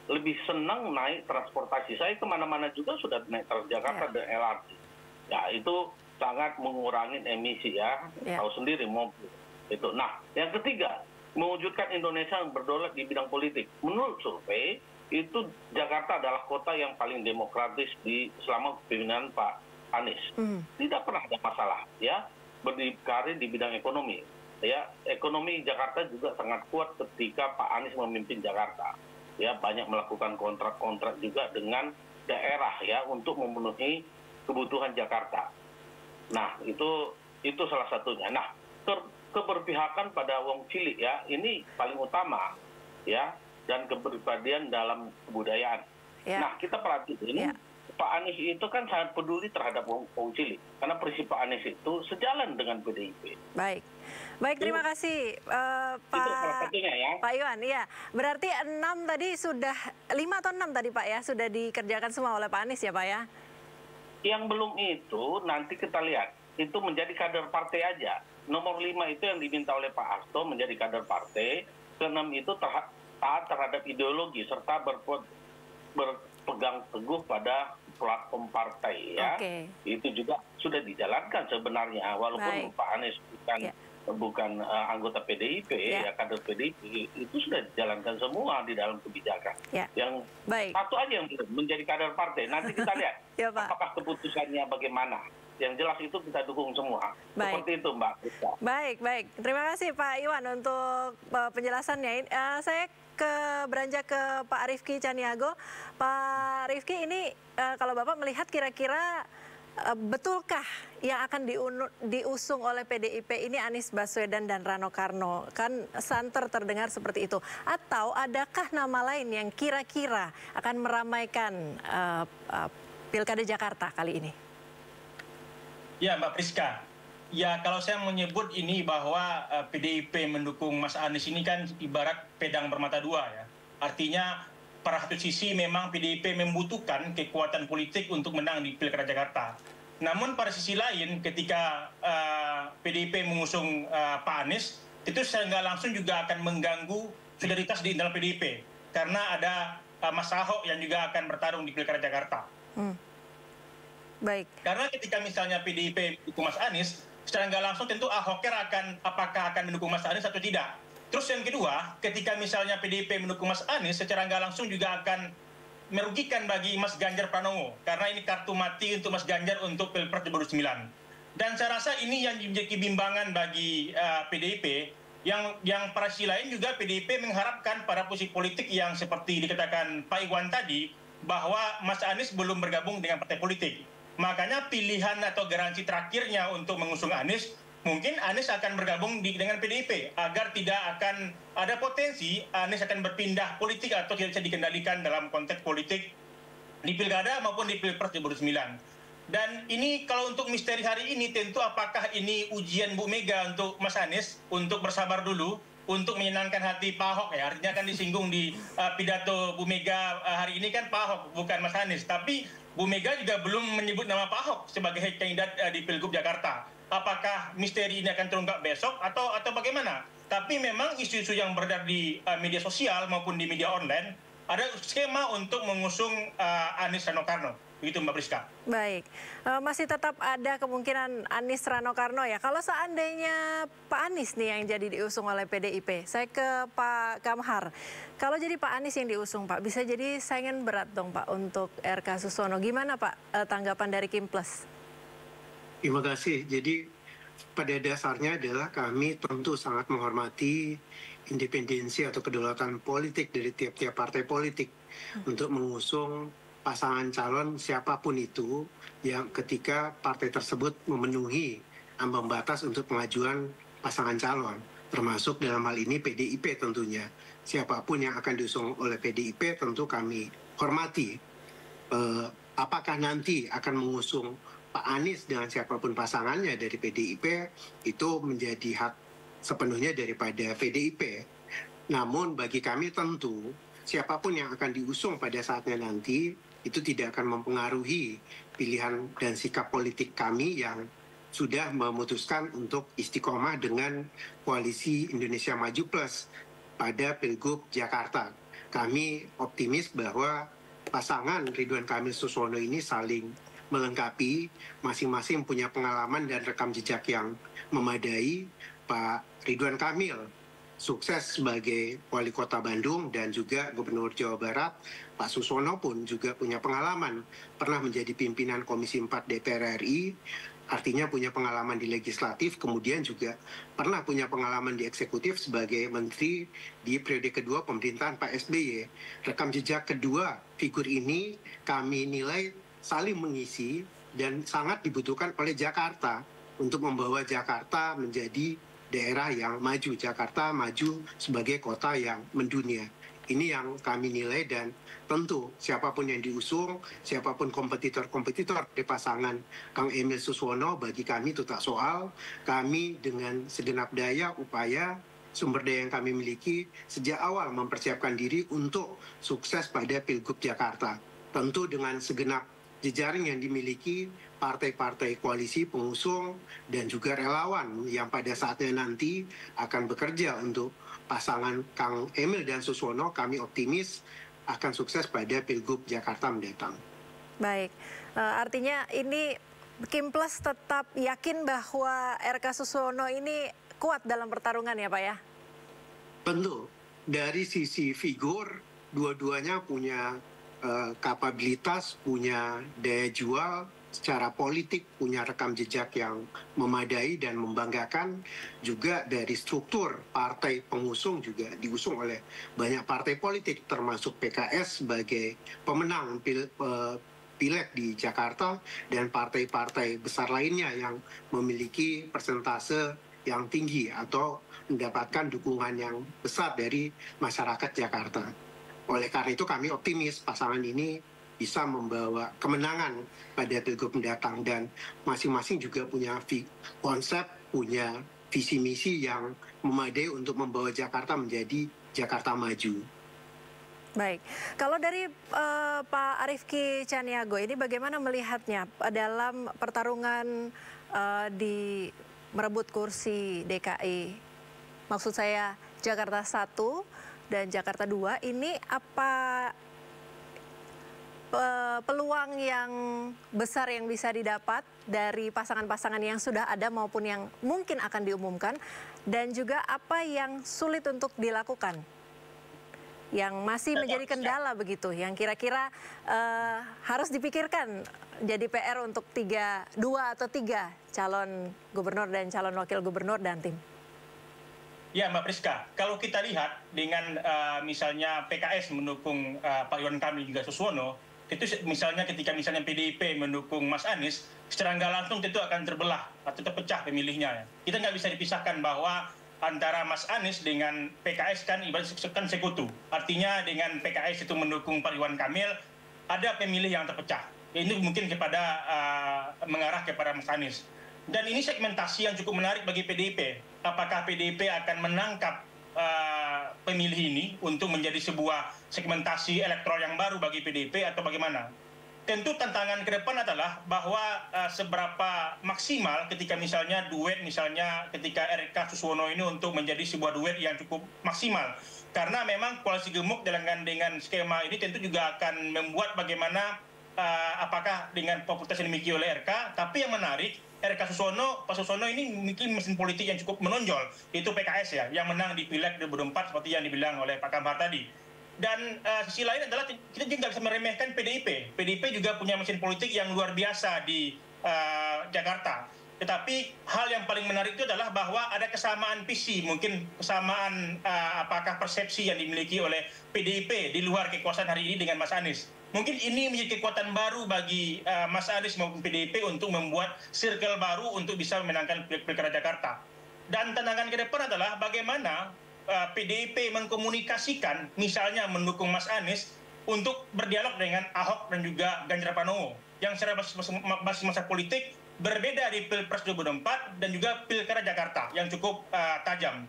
lebih senang naik transportasi. Saya ke mana-mana juga sudah naik Transjakarta ya. dan LRT. Ya itu sangat mengurangi emisi ya, ya. tahu sendiri mobil. Itu. Nah, yang ketiga, mewujudkan Indonesia yang berdaulat di bidang politik. Menurut survei, itu Jakarta adalah kota yang paling demokratis di selama kepemimpinan Pak Anies. Hmm. Tidak pernah ada masalah ya berdikari di bidang ekonomi ya ekonomi Jakarta juga sangat kuat ketika Pak Anies memimpin Jakarta ya banyak melakukan kontrak-kontrak juga dengan daerah ya untuk memenuhi kebutuhan Jakarta nah itu itu salah satunya nah ke, keberpihakan pada wong cilik ya ini paling utama ya dan kepribadian dalam kebudayaan ya. nah kita perhatiin ya. Pak Anies itu kan sangat peduli terhadap wong wong cilik karena prinsip Pak Anies itu sejalan dengan PDIP. Baik. Baik, terima kasih eh, Pak satunya ya. Pak Iwan. Iya, berarti enam tadi sudah lima atau enam tadi Pak ya sudah dikerjakan semua oleh Pak Anies ya Pak ya? Yang belum itu nanti kita lihat itu menjadi kader partai aja. Nomor lima itu yang diminta oleh Pak Hasto menjadi kader partai. Keenam itu taat terhadap ideologi serta berpe- berpegang teguh pada platform partai ya. Oke. Itu juga sudah dijalankan sebenarnya walaupun Baik. Pak Anies bukan Ya. Bukan eh, anggota PDIP Ya. ya kader PDIP itu sudah dijalankan semua di dalam kebijakan. Ya. Yang Baik. satu aja yang belum menjadi kader partai. Nanti kita lihat *laughs* Ya, Pak. apakah keputusannya bagaimana. Yang jelas itu kita dukung semua. Baik. Seperti itu Mbak. Baik, baik. Terima kasih Pak Iwan untuk eh, penjelasannya. Eh, saya ke beranjak ke Pak Rifki Caniago. Pak Rifki ini eh, kalau Bapak melihat kira-kira betulkah yang akan diusung oleh PDIP ini Anies Baswedan dan Rano Karno? Kan santer terdengar seperti itu. Atau adakah nama lain yang kira-kira akan meramaikan eh, eh, Pilkada Jakarta kali ini? Ya Mbak Priska, ya kalau saya menyebut ini bahwa eh, PDIP mendukung Mas Anies ini kan ibarat pedang bermata dua ya. Artinya pada satu sisi memang PDIP membutuhkan kekuatan politik untuk menang di Pilkada Jakarta. Namun pada sisi lain ketika eh, PDIP mengusung eh, Pak Anies, itu secara langsung juga akan mengganggu solidaritas di internal PDIP. Karena ada eh, Mas Ahok yang juga akan bertarung di Pilkada Jakarta. Hmm. Baik. Karena ketika misalnya PDIP mendukung Mas Anies, secara nggak langsung tentu Ahoker akan apakah akan mendukung Mas Anies atau tidak. Terus yang kedua, ketika misalnya PDIP mendukung Mas Anies, secara nggak langsung juga akan merugikan bagi Mas Ganjar Pranowo. Karena ini kartu mati untuk Mas Ganjar untuk Pilpres 2009. Dan saya rasa ini yang menjadi kebimbangan bagi eh, PDIP. Yang yang pada sisi lain juga PDIP mengharapkan pada posisi politik yang seperti dikatakan Pak Iwan tadi, bahwa Mas Anies belum bergabung dengan partai politik. Makanya pilihan atau garansi terakhirnya untuk mengusung Anies, mungkin Anies akan bergabung di, dengan PDIP agar tidak akan ada potensi Anies akan berpindah politik atau tidak bisa dikendalikan dalam konteks politik di Pilkada maupun di Pilpres 2009. Dan ini kalau untuk misteri hari ini tentu apakah ini ujian Bu Mega untuk Mas Anies untuk bersabar dulu untuk menyenangkan hati Pak Ahok ya. Artinya kan disinggung di uh, pidato Bu Mega uh, hari ini kan Pak Ahok bukan Mas Anies. Tapi Bu Mega juga belum menyebut nama Pak Ahok sebagai kandidat uh, di Pilgub Jakarta. Apakah misteri ini akan terungkap besok atau atau bagaimana? Tapi memang isu-isu yang beredar di uh, media sosial maupun di media online ada skema untuk mengusung uh, Anies Rano Karno. Begitu Mbak Priska. Baik, Eh, masih tetap ada kemungkinan Anies Rano Karno ya. Kalau seandainya Pak Anies nih yang jadi diusung oleh PDIP, saya ke Pak Kamhar. Kalau jadi Pak Anies yang diusung Pak, bisa jadi saingan berat dong Pak untuk RK Susono. Gimana Pak eh, tanggapan dari Kim Plus? Terima kasih. Jadi pada dasarnya adalah kami tentu sangat menghormati independensi atau kedaulatan politik dari tiap-tiap partai politik untuk mengusung pasangan calon siapa pun itu yang ketika partai tersebut memenuhi ambang batas untuk pengajuan pasangan calon. Termasuk dalam hal ini PDIP tentunya. Siapa pun yang akan diusung oleh PDIP tentu kami hormati Eh, apakah nanti akan mengusung Pak Anies dengan siapa pun pasangannya dari PDIP itu menjadi hak sepenuhnya daripada PDIP. Namun bagi kami tentu siapa pun yang akan diusung pada saatnya nanti itu tidak akan mempengaruhi pilihan dan sikap politik kami yang sudah memutuskan untuk istiqomah dengan koalisi Indonesia Maju Plus pada Pilgub Jakarta. Kami optimis bahwa pasangan Ridwan Kamil Suswono ini saling melengkapi, masing-masing punya pengalaman dan rekam jejak yang memadai. Pak Ridwan Kamil sukses sebagai wali kota Bandung dan juga gubernur Jawa Barat. Pak Susono pun juga punya pengalaman, pernah menjadi pimpinan Komisi 4 DPR RI, artinya punya pengalaman di legislatif, kemudian juga pernah punya pengalaman di eksekutif sebagai menteri di periode kedua pemerintahan Pak SBY. Rekam jejak kedua figur ini kami nilai saling mengisi dan sangat dibutuhkan oleh Jakarta untuk membawa Jakarta menjadi daerah yang maju. Jakarta maju sebagai kota yang mendunia. Ini yang kami nilai dan tentu siapa pun yang diusung, siapa pun kompetitor-kompetitor di pasangan Kang Emil Suswono bagi kami itu tak soal. Kami dengan segenap daya upaya sumber daya yang kami miliki sejak awal mempersiapkan diri untuk sukses pada Pilgub Jakarta. Tentu dengan segenap jejaring yang dimiliki partai-partai koalisi pengusung dan juga relawan yang pada saatnya nanti akan bekerja untuk pasangan Kang Emil dan Suswono kami optimis akan sukses pada Pilgub Jakarta mendatang. Baik, uh, artinya ini Kim Plus tetap yakin bahwa RK Suswono ini kuat dalam pertarungan ya Pak ya? Tentu, dari sisi figur dua-duanya punya uh, kapabilitas, punya daya jual, secara politik punya rekam jejak yang memadai dan membanggakan juga dari struktur partai pengusung juga diusung oleh banyak partai politik termasuk PKS sebagai pemenang pil, uh, di Jakarta dan partai-partai besar lainnya yang memiliki persentase yang tinggi atau mendapatkan dukungan yang besar dari masyarakat Jakarta. Oleh karena itu kami optimis pasangan ini bisa membawa kemenangan pada pilgub mendatang dan masing-masing juga punya konsep, punya visi misi yang memadai untuk membawa Jakarta menjadi Jakarta maju. Baik, kalau dari uh, Pak Arifki Caniago ini bagaimana melihatnya dalam pertarungan uh, di merebut kursi DKI? Maksud saya Jakarta 1 dan Jakarta 2 ini apa peluang yang besar yang bisa didapat dari pasangan-pasangan yang sudah ada maupun yang mungkin akan diumumkan? Dan juga apa yang sulit untuk dilakukan? Yang masih menjadi kendala begitu yang kira-kira uh, harus dipikirkan jadi PR untuk tiga dua atau tiga calon gubernur dan calon wakil gubernur dan tim. Ya Mbak Priska, kalau kita lihat dengan uh, misalnya PKS mendukung uh, Pak Iwan Kamil juga Suswono, itu misalnya ketika misalnya PDIP mendukung Mas Anies, secara nggak langsung tentu akan terbelah atau terpecah pemilihnya. Kita nggak bisa dipisahkan bahwa antara Mas Anies dengan PKS kan ibarat kan sekutu. Artinya dengan PKS itu mendukung Pak Iwan Kamil, ada pemilih yang terpecah. Ini mungkin kepada uh, mengarah kepada Mas Anies. Dan ini segmentasi yang cukup menarik bagi PDIP. Apakah PDIP akan menangkap uh, pemilih ini untuk menjadi sebuah segmentasi elektoral yang baru bagi PDIP atau bagaimana? Tentu tantangan ke depan adalah bahwa uh, seberapa maksimal ketika misalnya duet misalnya ketika RK Suswono ini untuk menjadi sebuah duet yang cukup maksimal. Karena memang koalisi gemuk dengan dengan skema ini tentu juga akan membuat bagaimana uh, apakah dengan popularitas yang dimiliki oleh RK, tapi yang menarik RK Susono, Pak Susono ini mungkin mesin politik yang cukup menonjol, itu PKS ya, yang menang di Pileg 2004 seperti yang dibilang oleh Pak Kamhar tadi. Dan uh, sisi lain adalah kita juga nggak bisa meremehkan PDIP. PDIP juga punya mesin politik yang luar biasa di uh, Jakarta. Tetapi hal yang paling menarik itu adalah bahwa ada kesamaan visi, mungkin kesamaan uh, apakah persepsi yang dimiliki oleh PDIP di luar kekuasaan hari ini dengan Mas Anies mungkin ini menjadi kekuatan baru bagi uh, Mas Anies maupun PDIP untuk membuat circle baru untuk bisa memenangkan pilkada Jakarta. Dan tantangan ke depan adalah bagaimana uh, eh, PDIP mengkomunikasikan misalnya mendukung Mas Anies untuk berdialog dengan Ahok dan juga Ganjar Pranowo yang secara basis, basis masa politik berbeda di Pilpres 2024 dan juga Pilkada Jakarta yang cukup uh, tajam.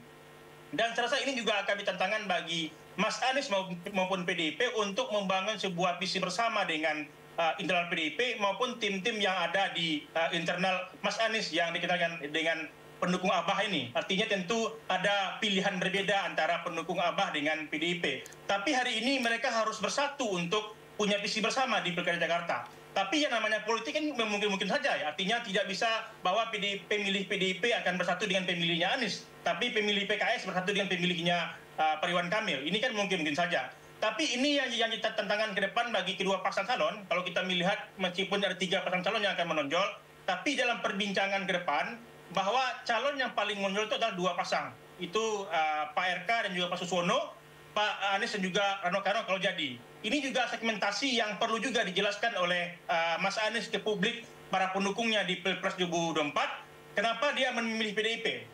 Dan saya rasa ini juga akan ditantangan bagi Mas Anies maupun PDIP untuk membangun sebuah visi bersama dengan uh, internal PDIP maupun tim-tim yang ada di uh, internal Mas Anies yang dikenal dengan pendukung Abah ini. Artinya tentu ada pilihan berbeda antara pendukung Abah dengan PDIP. Tapi hari ini mereka harus bersatu untuk punya visi bersama di Pilkada Jakarta. Tapi yang namanya politik kan mungkin-mungkin saja ya. Artinya tidak bisa bahwa PDIP, pemilih PDIP akan bersatu dengan pemilihnya Anies. Tapi pemilih PKS bersatu dengan pemilihnya uh, Periwan Kamil. Ini kan mungkin-mungkin saja. Tapi ini yang yang kita tantangan ke depan bagi kedua pasang calon. Kalau kita melihat meskipun ada tiga pasang calon yang akan menonjol, tapi dalam perbincangan ke depan bahwa calon yang paling menonjol itu adalah dua pasang. Itu uh, Pak RK dan juga Pak Suswono, Pak Anies dan juga Rano Karno kalau jadi. Ini juga segmentasi yang perlu juga dijelaskan oleh uh, Mas Anies ke publik para pendukungnya di Pilpres 2024. Kenapa dia memilih PDIP?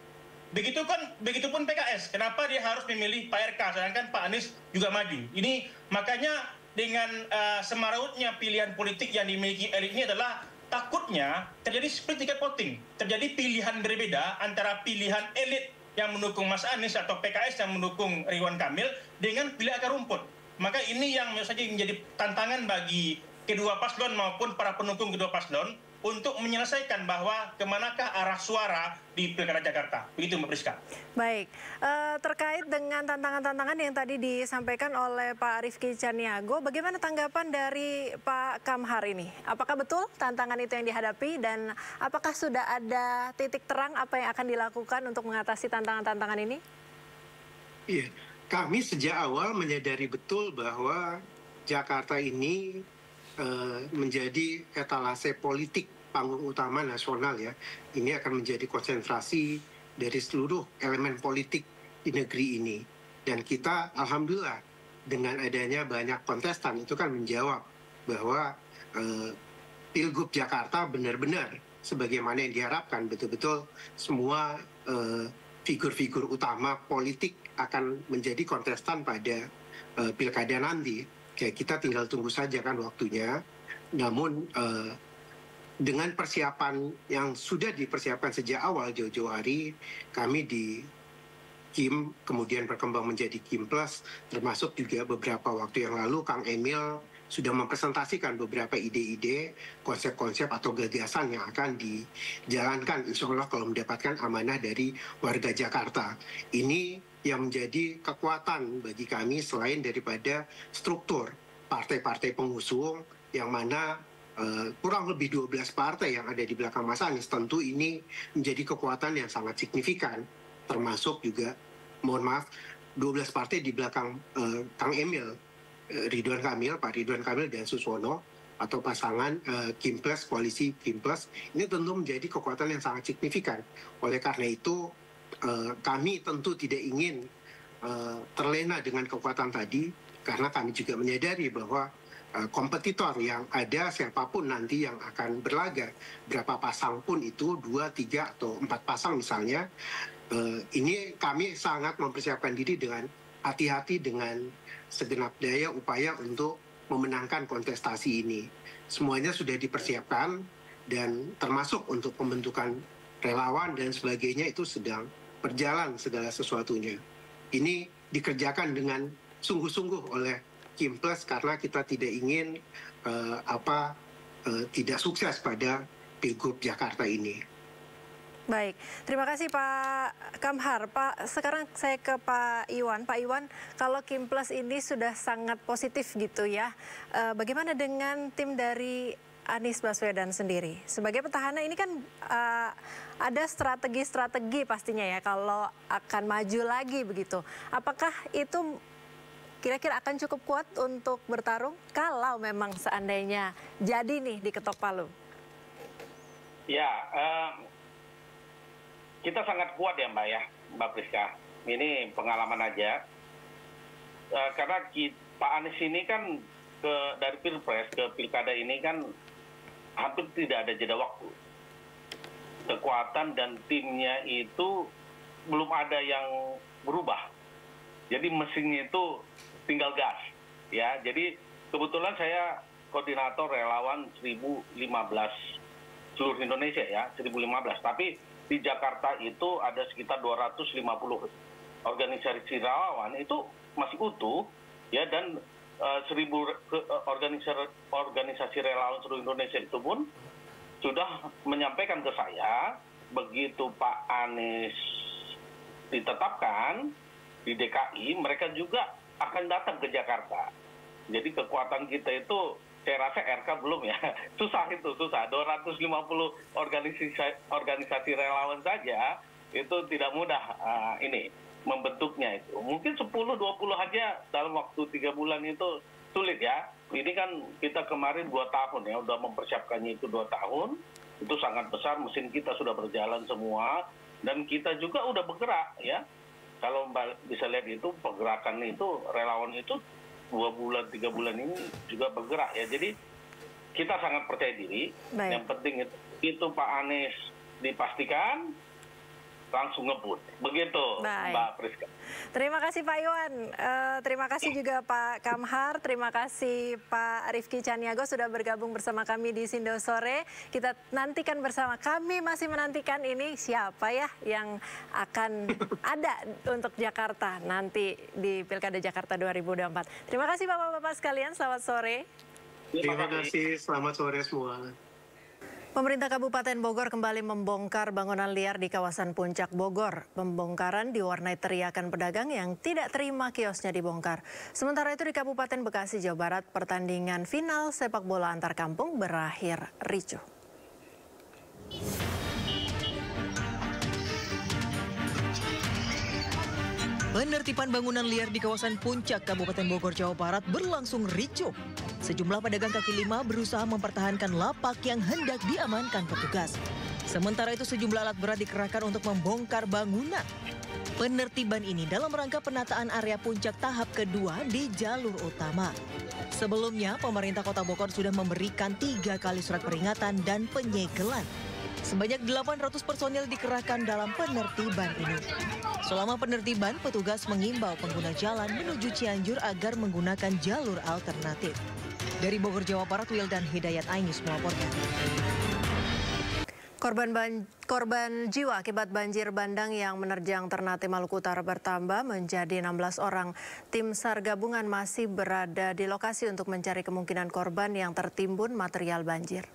Begitu kan begitupun PKS kenapa dia harus memilih Pak RK sedangkan Pak Anies juga maju. Ini makanya dengan uh, semarautnya pilihan politik yang dimiliki elit ini adalah takutnya terjadi split ticket voting. Terjadi pilihan berbeda antara pilihan elit yang mendukung Mas Anies atau PKS yang mendukung Ridwan Kamil dengan pilih akar rumput. Maka ini yang menurut saya menjadi tantangan bagi kedua paslon maupun para pendukung kedua paslon untuk menyelesaikan bahwa ke manakah arah suara di Pilkada Jakarta. Begitu Mbak Priska. Baik, uh, terkait dengan tantangan-tantangan yang tadi disampaikan oleh Pak Rifki Caniago, bagaimana tanggapan dari Pak Kamhar ini? Apakah betul tantangan itu yang dihadapi dan apakah sudah ada titik terang apa yang akan dilakukan untuk mengatasi tantangan-tantangan ini? Iya, kami sejak awal menyadari betul bahwa Jakarta ini uh, menjadi etalase politik panggung utama nasional ya. Ini akan menjadi konsentrasi dari seluruh elemen politik di negeri ini. Dan kita alhamdulillah dengan adanya banyak kontestan itu kan menjawab bahwa eh, Pilgub Jakarta benar-benar sebagaimana yang diharapkan betul-betul semua eh, figur-figur utama politik akan menjadi kontestan pada eh, pilkada nanti. Kayak kita tinggal tunggu saja kan waktunya. Namun eh, dengan persiapan yang sudah dipersiapkan sejak awal jauh-jauh hari, kami di Kim kemudian berkembang menjadi Kim Plus, termasuk juga beberapa waktu yang lalu Kang Emil sudah mempresentasikan beberapa ide-ide, konsep-konsep atau gagasan yang akan dijalankan insya Allah kalau mendapatkan amanah dari warga Jakarta. Ini yang menjadi kekuatan bagi kami selain daripada struktur partai-partai pengusung yang mana uh, kurang lebih 12 partai yang ada di belakang Mas Anies tentu ini menjadi kekuatan yang sangat signifikan. Termasuk juga mohon maaf 12 partai di belakang uh, Kang Emil uh, Ridwan Kamil Pak Ridwan Kamil dan Suswono atau pasangan uh, Kim Plus koalisi Kim Plus ini tentu menjadi kekuatan yang sangat signifikan. Oleh karena itu uh, kami tentu tidak ingin uh, terlena dengan kekuatan tadi karena kami juga menyadari bahwa Eh, kompetitor yang ada siapa pun nanti yang akan berlaga. Berapa pasang pun itu dua tiga atau empat pasang misalnya uh, ini kami sangat mempersiapkan diri dengan hati-hati dengan segenap daya upaya untuk memenangkan kontestasi ini. Semuanya sudah dipersiapkan dan termasuk untuk pembentukan relawan dan sebagainya itu sedang berjalan segala sesuatunya. Ini dikerjakan dengan sungguh-sungguh oleh Kim Plus karena kita tidak ingin uh, apa uh, tidak sukses pada Pilgub Jakarta ini. Baik, terima kasih Pak Kamhar. Pak, sekarang saya ke Pak Iwan. Pak Iwan, kalau Kim Plus ini sudah sangat positif gitu ya, uh, bagaimana dengan tim dari Anies Baswedan sendiri? Sebagai petahana ini kan uh, ada strategi-strategi pastinya ya kalau akan maju lagi begitu. Apakah itu kira-kira akan cukup kuat untuk bertarung kalau memang seandainya jadi nih di ketok palu? Ya, uh, kita sangat kuat ya Mbak ya, Mbak Priska. Ini pengalaman aja. Uh, karena kita, Pak Anies ini kan ke dari pilpres ke pilkada ini kan hampir tidak ada jeda waktu. Kekuatan dan timnya itu belum ada yang berubah. Jadi mesinnya itu tinggal gas. Ya jadi kebetulan saya koordinator relawan 1015 seluruh Indonesia ya 1015 tapi di Jakarta itu ada sekitar 250 organisasi relawan itu masih utuh ya dan uh, seribu uh, organisasi organisasi relawan seluruh Indonesia itu pun sudah menyampaikan ke saya begitu Pak Anies ditetapkan di DKI mereka juga akan datang ke Jakarta. Jadi kekuatan kita itu saya rasa RK belum ya. *laughs* Susah itu, susah. 250 organisasi organisasi relawan saja itu tidak mudah uh, ini membentuknya itu. Mungkin 10 20 aja dalam waktu tiga bulan itu sulit ya. Ini kan kita kemarin dua tahun ya, udah mempersiapkannya itu dua tahun. Itu sangat besar, mesin kita sudah berjalan semua dan kita juga udah bergerak ya kalau mbak bisa lihat itu pergerakan itu relawan itu dua bulan tiga bulan ini juga bergerak ya jadi kita sangat percaya diri Baik. yang penting itu, itu Pak Anies dipastikan langsung ngebut. Begitu, Baik. Mbak Priska. Terima kasih Pak Iwan, Eh, terima kasih juga Pak Kamhar, terima kasih Pak Rifki Caniago sudah bergabung bersama kami di Sindo Sore. Kita nantikan bersama, kami masih menantikan ini siapa ya yang akan ada untuk Jakarta nanti di Pilkada Jakarta 2024. Terima kasih Bapak-Bapak sekalian, selamat sore. Terima kasih, selamat sore semua. Pemerintah Kabupaten Bogor kembali membongkar bangunan liar di kawasan Puncak Bogor. Pembongkaran diwarnai teriakan pedagang yang tidak terima kiosnya dibongkar. Sementara itu di Kabupaten Bekasi, Jawa Barat, pertandingan final sepak bola antar kampung berakhir ricuh. Penertiban bangunan liar di kawasan Puncak, Kabupaten Bogor, Jawa Barat berlangsung ricuh. Sejumlah pedagang kaki lima berusaha mempertahankan lapak yang hendak diamankan petugas. Sementara itu sejumlah alat berat dikerahkan untuk membongkar bangunan. Penertiban ini dalam rangka penataan area puncak tahap kedua di jalur utama. Sebelumnya, pemerintah kota Bogor sudah memberikan tiga kali surat peringatan dan penyegelan. Sebanyak 800 personil dikerahkan dalam penertiban ini. Selama penertiban, petugas mengimbau pengguna jalan menuju Cianjur agar menggunakan jalur alternatif. Dari Bogor, Jawa Barat, Wildan Hidayat Ainus melaporkan. Korban, ban- korban jiwa akibat banjir bandang yang menerjang Ternate Maluku Utara bertambah menjadi 16 orang. Tim SAR gabungan masih berada di lokasi untuk mencari kemungkinan korban yang tertimbun material banjir.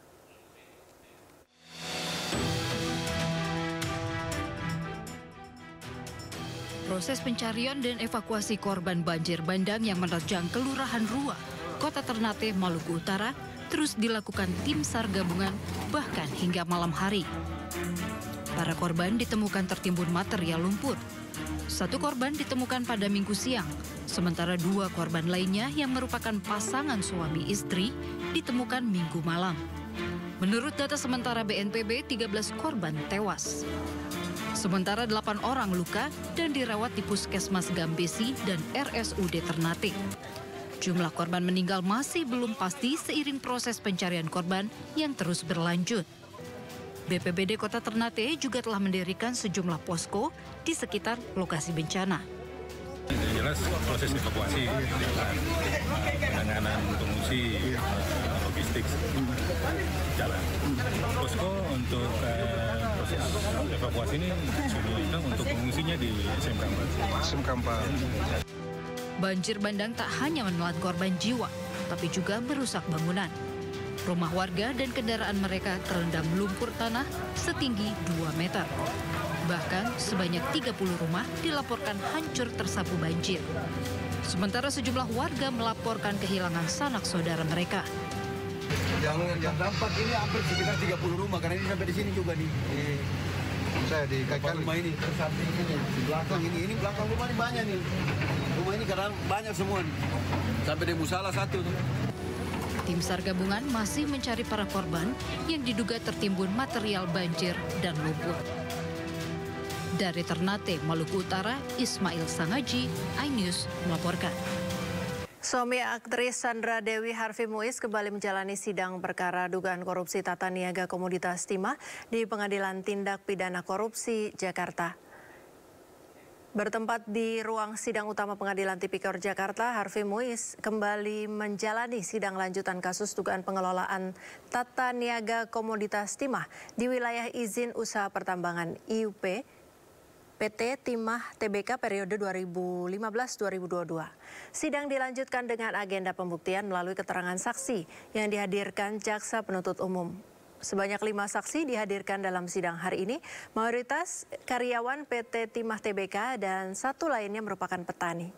Proses pencarian dan evakuasi korban banjir bandang yang menerjang Kelurahan Rua, Kota Ternate, Maluku Utara, terus dilakukan tim SAR gabungan bahkan hingga malam hari. Para korban ditemukan tertimbun material lumpur. Satu korban ditemukan pada minggu siang, sementara dua korban lainnya yang merupakan pasangan suami istri ditemukan minggu malam. Menurut data sementara BNPB, 13 korban tewas. Sementara 8 orang luka dan dirawat di Puskesmas Gambesi dan RSUD Ternate. Jumlah korban meninggal masih belum pasti seiring proses pencarian korban yang terus berlanjut. BPBD Kota Ternate juga telah mendirikan sejumlah posko di sekitar lokasi bencana. Jelas proses evakuasi penanganan pengungsi, logistik jalan. Posko untuk eh, evakuasi ini sudah untuk pengungsinya di SMK 4. SMK 4. Banjir bandang tak hanya menelan korban jiwa, tapi juga merusak bangunan. Rumah warga dan kendaraan mereka terendam lumpur tanah setinggi 2 meter. Bahkan sebanyak 30 rumah dilaporkan hancur tersapu banjir. Sementara sejumlah warga melaporkan kehilangan sanak saudara mereka. Yang yang dampak ini hampir sekitar 30 rumah karena ini sampai di sini juga nih. Di, saya di kaki rumah ini ke samping ini di belakang ini ini belakang rumah ini banyak nih. Rumah ini kadang banyak semua nih. Sampai di musala satu tuh. Tim SAR gabungan masih mencari para korban yang diduga tertimbun material banjir dan lumpur. Dari Ternate, Maluku Utara, Ismail Sangaji, iNews melaporkan. Suami aktris Sandra Dewi Harvey Muiz kembali menjalani sidang perkara dugaan korupsi tata niaga komoditas timah di Pengadilan Tindak Pidana Korupsi Jakarta. Bertempat di ruang sidang utama Pengadilan Tipikor Jakarta, Harvey Muiz kembali menjalani sidang lanjutan kasus dugaan pengelolaan tata niaga komoditas timah di wilayah izin usaha pertambangan IUP PT Timah TBK periode 2015-2022. Sidang dilanjutkan dengan agenda pembuktian melalui keterangan saksi yang dihadirkan jaksa penuntut umum. Sebanyak lima saksi dihadirkan dalam sidang hari ini, mayoritas karyawan PT Timah TBK dan satu lainnya merupakan petani.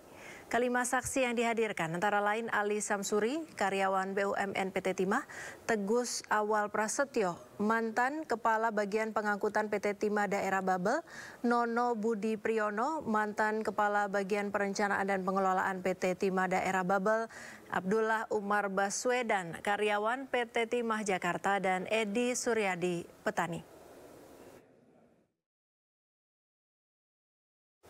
Kelima saksi yang dihadirkan antara lain Ali Samsuri, karyawan BUMN PT Timah, Tegus Awal Prasetyo, mantan Kepala Bagian Pengangkutan PT Timah Daerah Babel, Nono Budi Priyono, mantan Kepala Bagian Perencanaan dan Pengelolaan PT Timah Daerah Babel, Abdullah Umar Baswedan, karyawan PT Timah Jakarta, dan Edi Suryadi, petani.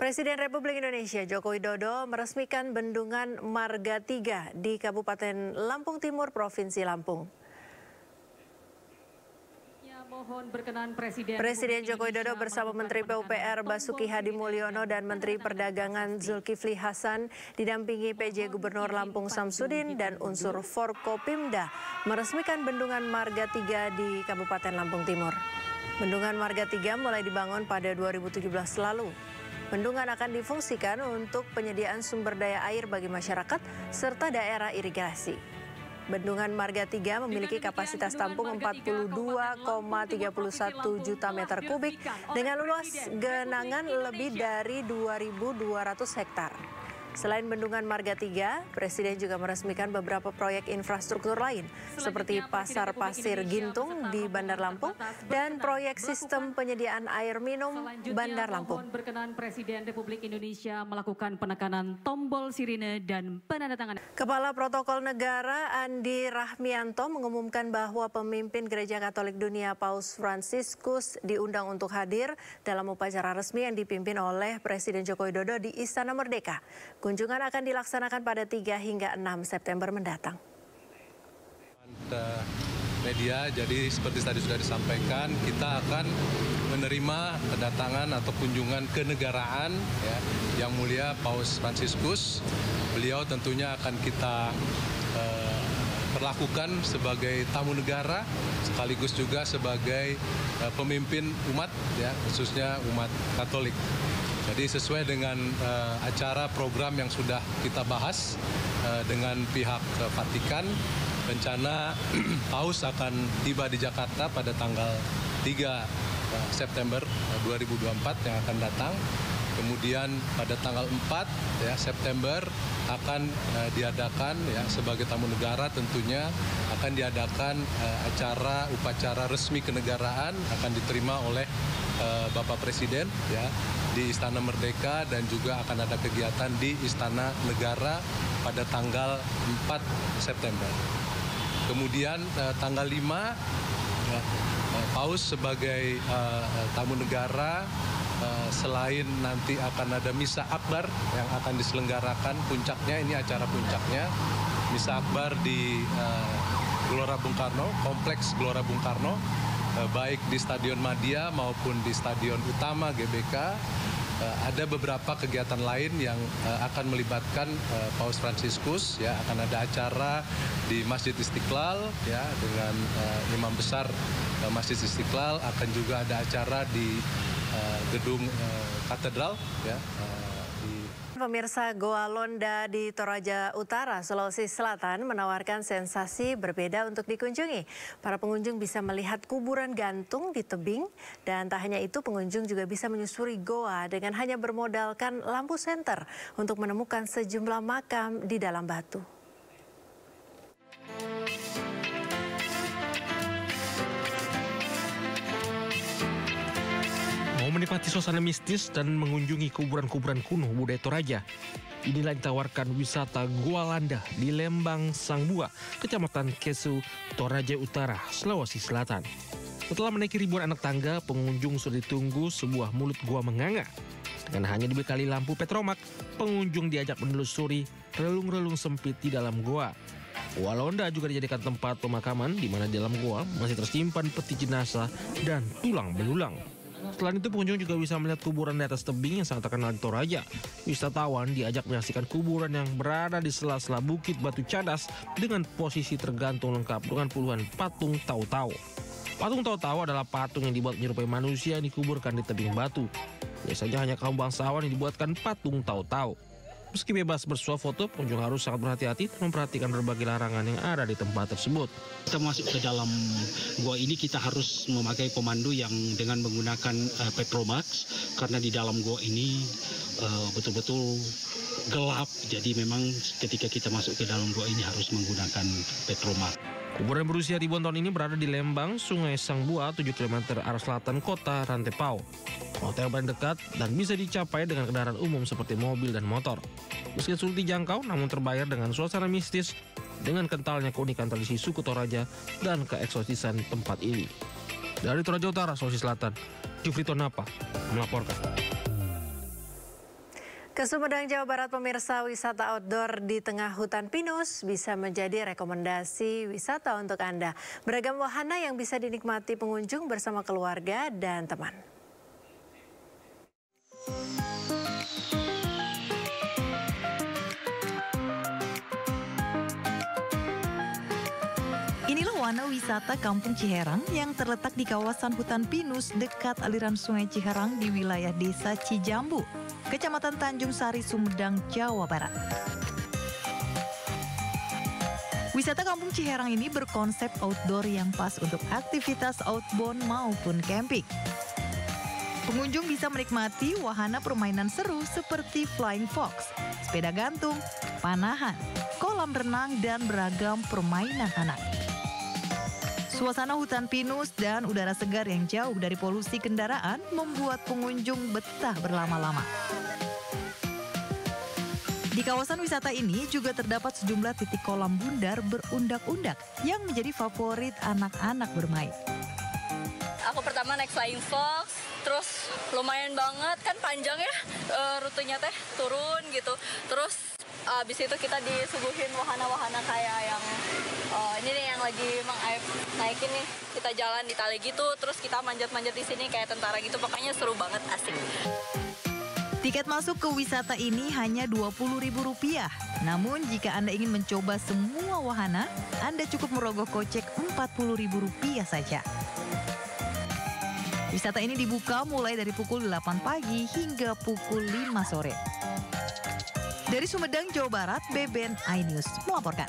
Presiden Republik Indonesia Joko Widodo meresmikan bendungan Marga 3 di Kabupaten Lampung Timur, Provinsi Lampung. Presiden Joko Widodo bersama Menteri PUPR Basuki Hadi Mulyono dan Menteri Perdagangan Zulkifli Hasan didampingi PJ Gubernur Lampung Samsudin dan unsur Forkopimda meresmikan bendungan Marga 3 di Kabupaten Lampung Timur. Bendungan Marga 3 mulai dibangun pada 2017 lalu. Bendungan akan difungsikan untuk penyediaan sumber daya air bagi masyarakat serta daerah irigasi. Bendungan Marga 3 memiliki kapasitas tampung 42,31 juta meter kubik dengan luas genangan lebih dari 2.200 hektar. Selain Bendungan Marga 3, Presiden juga meresmikan beberapa proyek infrastruktur lain seperti Pasar Pasir Gintung di Bandar Lampung dan proyek sistem penyediaan air minum Bandar Lampung. berkenan Presiden Republik Indonesia melakukan penekanan tombol sirine dan penandatanganan. Kepala Protokol Negara Andi Rahmianto mengumumkan bahwa pemimpin Gereja Katolik Dunia Paus Franciscus diundang untuk hadir dalam upacara resmi yang dipimpin oleh Presiden Joko Widodo di Istana Merdeka. Kunjungan akan dilaksanakan pada 3 hingga 6 September mendatang. media. Jadi seperti tadi sudah disampaikan, kita akan menerima kedatangan atau kunjungan kenegaraan ya, yang mulia Paus Franciscus. Beliau tentunya akan kita perlakukan sebagai tamu negara sekaligus juga sebagai eh, pemimpin umat ya khususnya umat Katolik. Jadi sesuai dengan eh, acara program yang sudah kita bahas eh, dengan pihak eh, Vatikan, rencana *clears throat* Paus akan tiba di Jakarta pada tanggal 3 eh, September eh, 2024 yang akan datang. Kemudian pada tanggal 4 ya September akan eh, diadakan ya sebagai tamu negara tentunya akan diadakan eh, acara upacara resmi kenegaraan akan diterima oleh eh, Bapak Presiden ya di Istana Merdeka dan juga akan ada kegiatan di Istana Negara pada tanggal 4 September. Kemudian eh, tanggal 5 ya, eh, Paus sebagai eh, tamu negara selain nanti akan ada misa akbar yang akan diselenggarakan puncaknya ini acara puncaknya misa akbar di eh, Gelora Bung Karno, kompleks Gelora Bung Karno eh, baik di Stadion Madia maupun di Stadion Utama GBK. Eh, ada beberapa kegiatan lain yang eh, akan melibatkan eh, Paus Franciscus ya. Akan ada acara di Masjid Istiqlal ya dengan eh, imam besar eh, Masjid Istiqlal. Akan juga ada acara di eh, gedung eh, katedral ya eh, Pemirsa Goa Londa di Toraja Utara, Sulawesi Selatan menawarkan sensasi berbeda untuk dikunjungi. Para pengunjung bisa melihat kuburan gantung di tebing dan tak hanya itu pengunjung juga bisa menyusuri goa dengan hanya bermodalkan lampu senter untuk menemukan sejumlah makam di dalam batu. Menikmati suasana mistis dan mengunjungi kuburan-kuburan kuno budaya Toraja. Inilah ditawarkan wisata Gua Landa di Lembang Sangbua, Kecamatan Kesu, Toraja Utara, Sulawesi Selatan. Setelah menaiki ribuan anak tangga, pengunjung sudah ditunggu sebuah mulut gua menganga. Dengan hanya dibekali lampu petromak, pengunjung diajak menelusuri relung-relung sempit di dalam gua. Gua Londa juga dijadikan tempat pemakaman di mana di dalam gua masih tersimpan peti jenazah dan tulang belulang. Selain itu pengunjung juga bisa melihat kuburan di atas tebing yang sangat terkenal di Toraja. Wisatawan diajak menyaksikan kuburan yang berada di sela-sela bukit batu cadas dengan posisi tergantung lengkap dengan puluhan patung tau-tau. Patung tau-tau adalah patung yang dibuat menyerupai manusia yang dikuburkan di tebing batu. Biasanya hanya kaum bangsawan yang dibuatkan patung tau-tau. Meski bebas bersuah foto, pengunjung harus sangat berhati-hati dan memperhatikan berbagai larangan yang ada di tempat tersebut. Kita masuk ke dalam gua ini kita harus memakai pemandu yang dengan menggunakan uh, Petromax karena di dalam gua ini uh, betul-betul gelap. Jadi memang ketika kita masuk ke dalam gua ini harus menggunakan Petromax. Kuburan berusia ribuan tahun ini berada di Lembang, Sungai Sangbua, 7 km arah selatan kota Rantepau. Hotel paling dekat dan bisa dicapai dengan kendaraan umum seperti mobil dan motor. Meski sulit dijangkau, namun terbayar dengan suasana mistis dengan kentalnya keunikan tradisi suku Toraja dan keeksotisan tempat ini. Dari Toraja Utara, Sulawesi Selatan, Jufrito Napa melaporkan. Ke Sumedang, Jawa Barat, pemirsa wisata outdoor di tengah hutan pinus bisa menjadi rekomendasi wisata untuk Anda. Beragam wahana yang bisa dinikmati pengunjung bersama keluarga dan teman. Wahana wisata Kampung Ciherang yang terletak di kawasan hutan pinus dekat aliran sungai Ciherang di wilayah desa Cijambu, Kecamatan Tanjung Sari, Sumedang, Jawa Barat. Wisata Kampung Ciherang ini berkonsep outdoor yang pas untuk aktivitas outbound maupun camping. Pengunjung bisa menikmati wahana permainan seru seperti flying fox, sepeda gantung, panahan, kolam renang, dan beragam permainan anak. Suasana hutan pinus dan udara segar yang jauh dari polusi kendaraan membuat pengunjung betah berlama-lama. Di kawasan wisata ini juga terdapat sejumlah titik kolam bundar berundak-undak yang menjadi favorit anak-anak bermain. Aku pertama naik Flying Fox, terus lumayan banget kan panjang ya uh, rutenya teh turun gitu. Terus abis itu kita disuguhin wahana-wahana kayak yang uh, ini nih yang lagi Mang Aib naikin nih. Kita jalan di tali gitu, terus kita manjat-manjat di sini kayak tentara gitu. Pokoknya seru banget, asik. Tiket masuk ke wisata ini hanya Rp20.000. Namun jika Anda ingin mencoba semua wahana, Anda cukup merogoh kocek Rp40.000 saja. Wisata ini dibuka mulai dari pukul 8 pagi hingga pukul 5 sore. Dari Sumedang, Jawa Barat, Beben iNews melaporkan.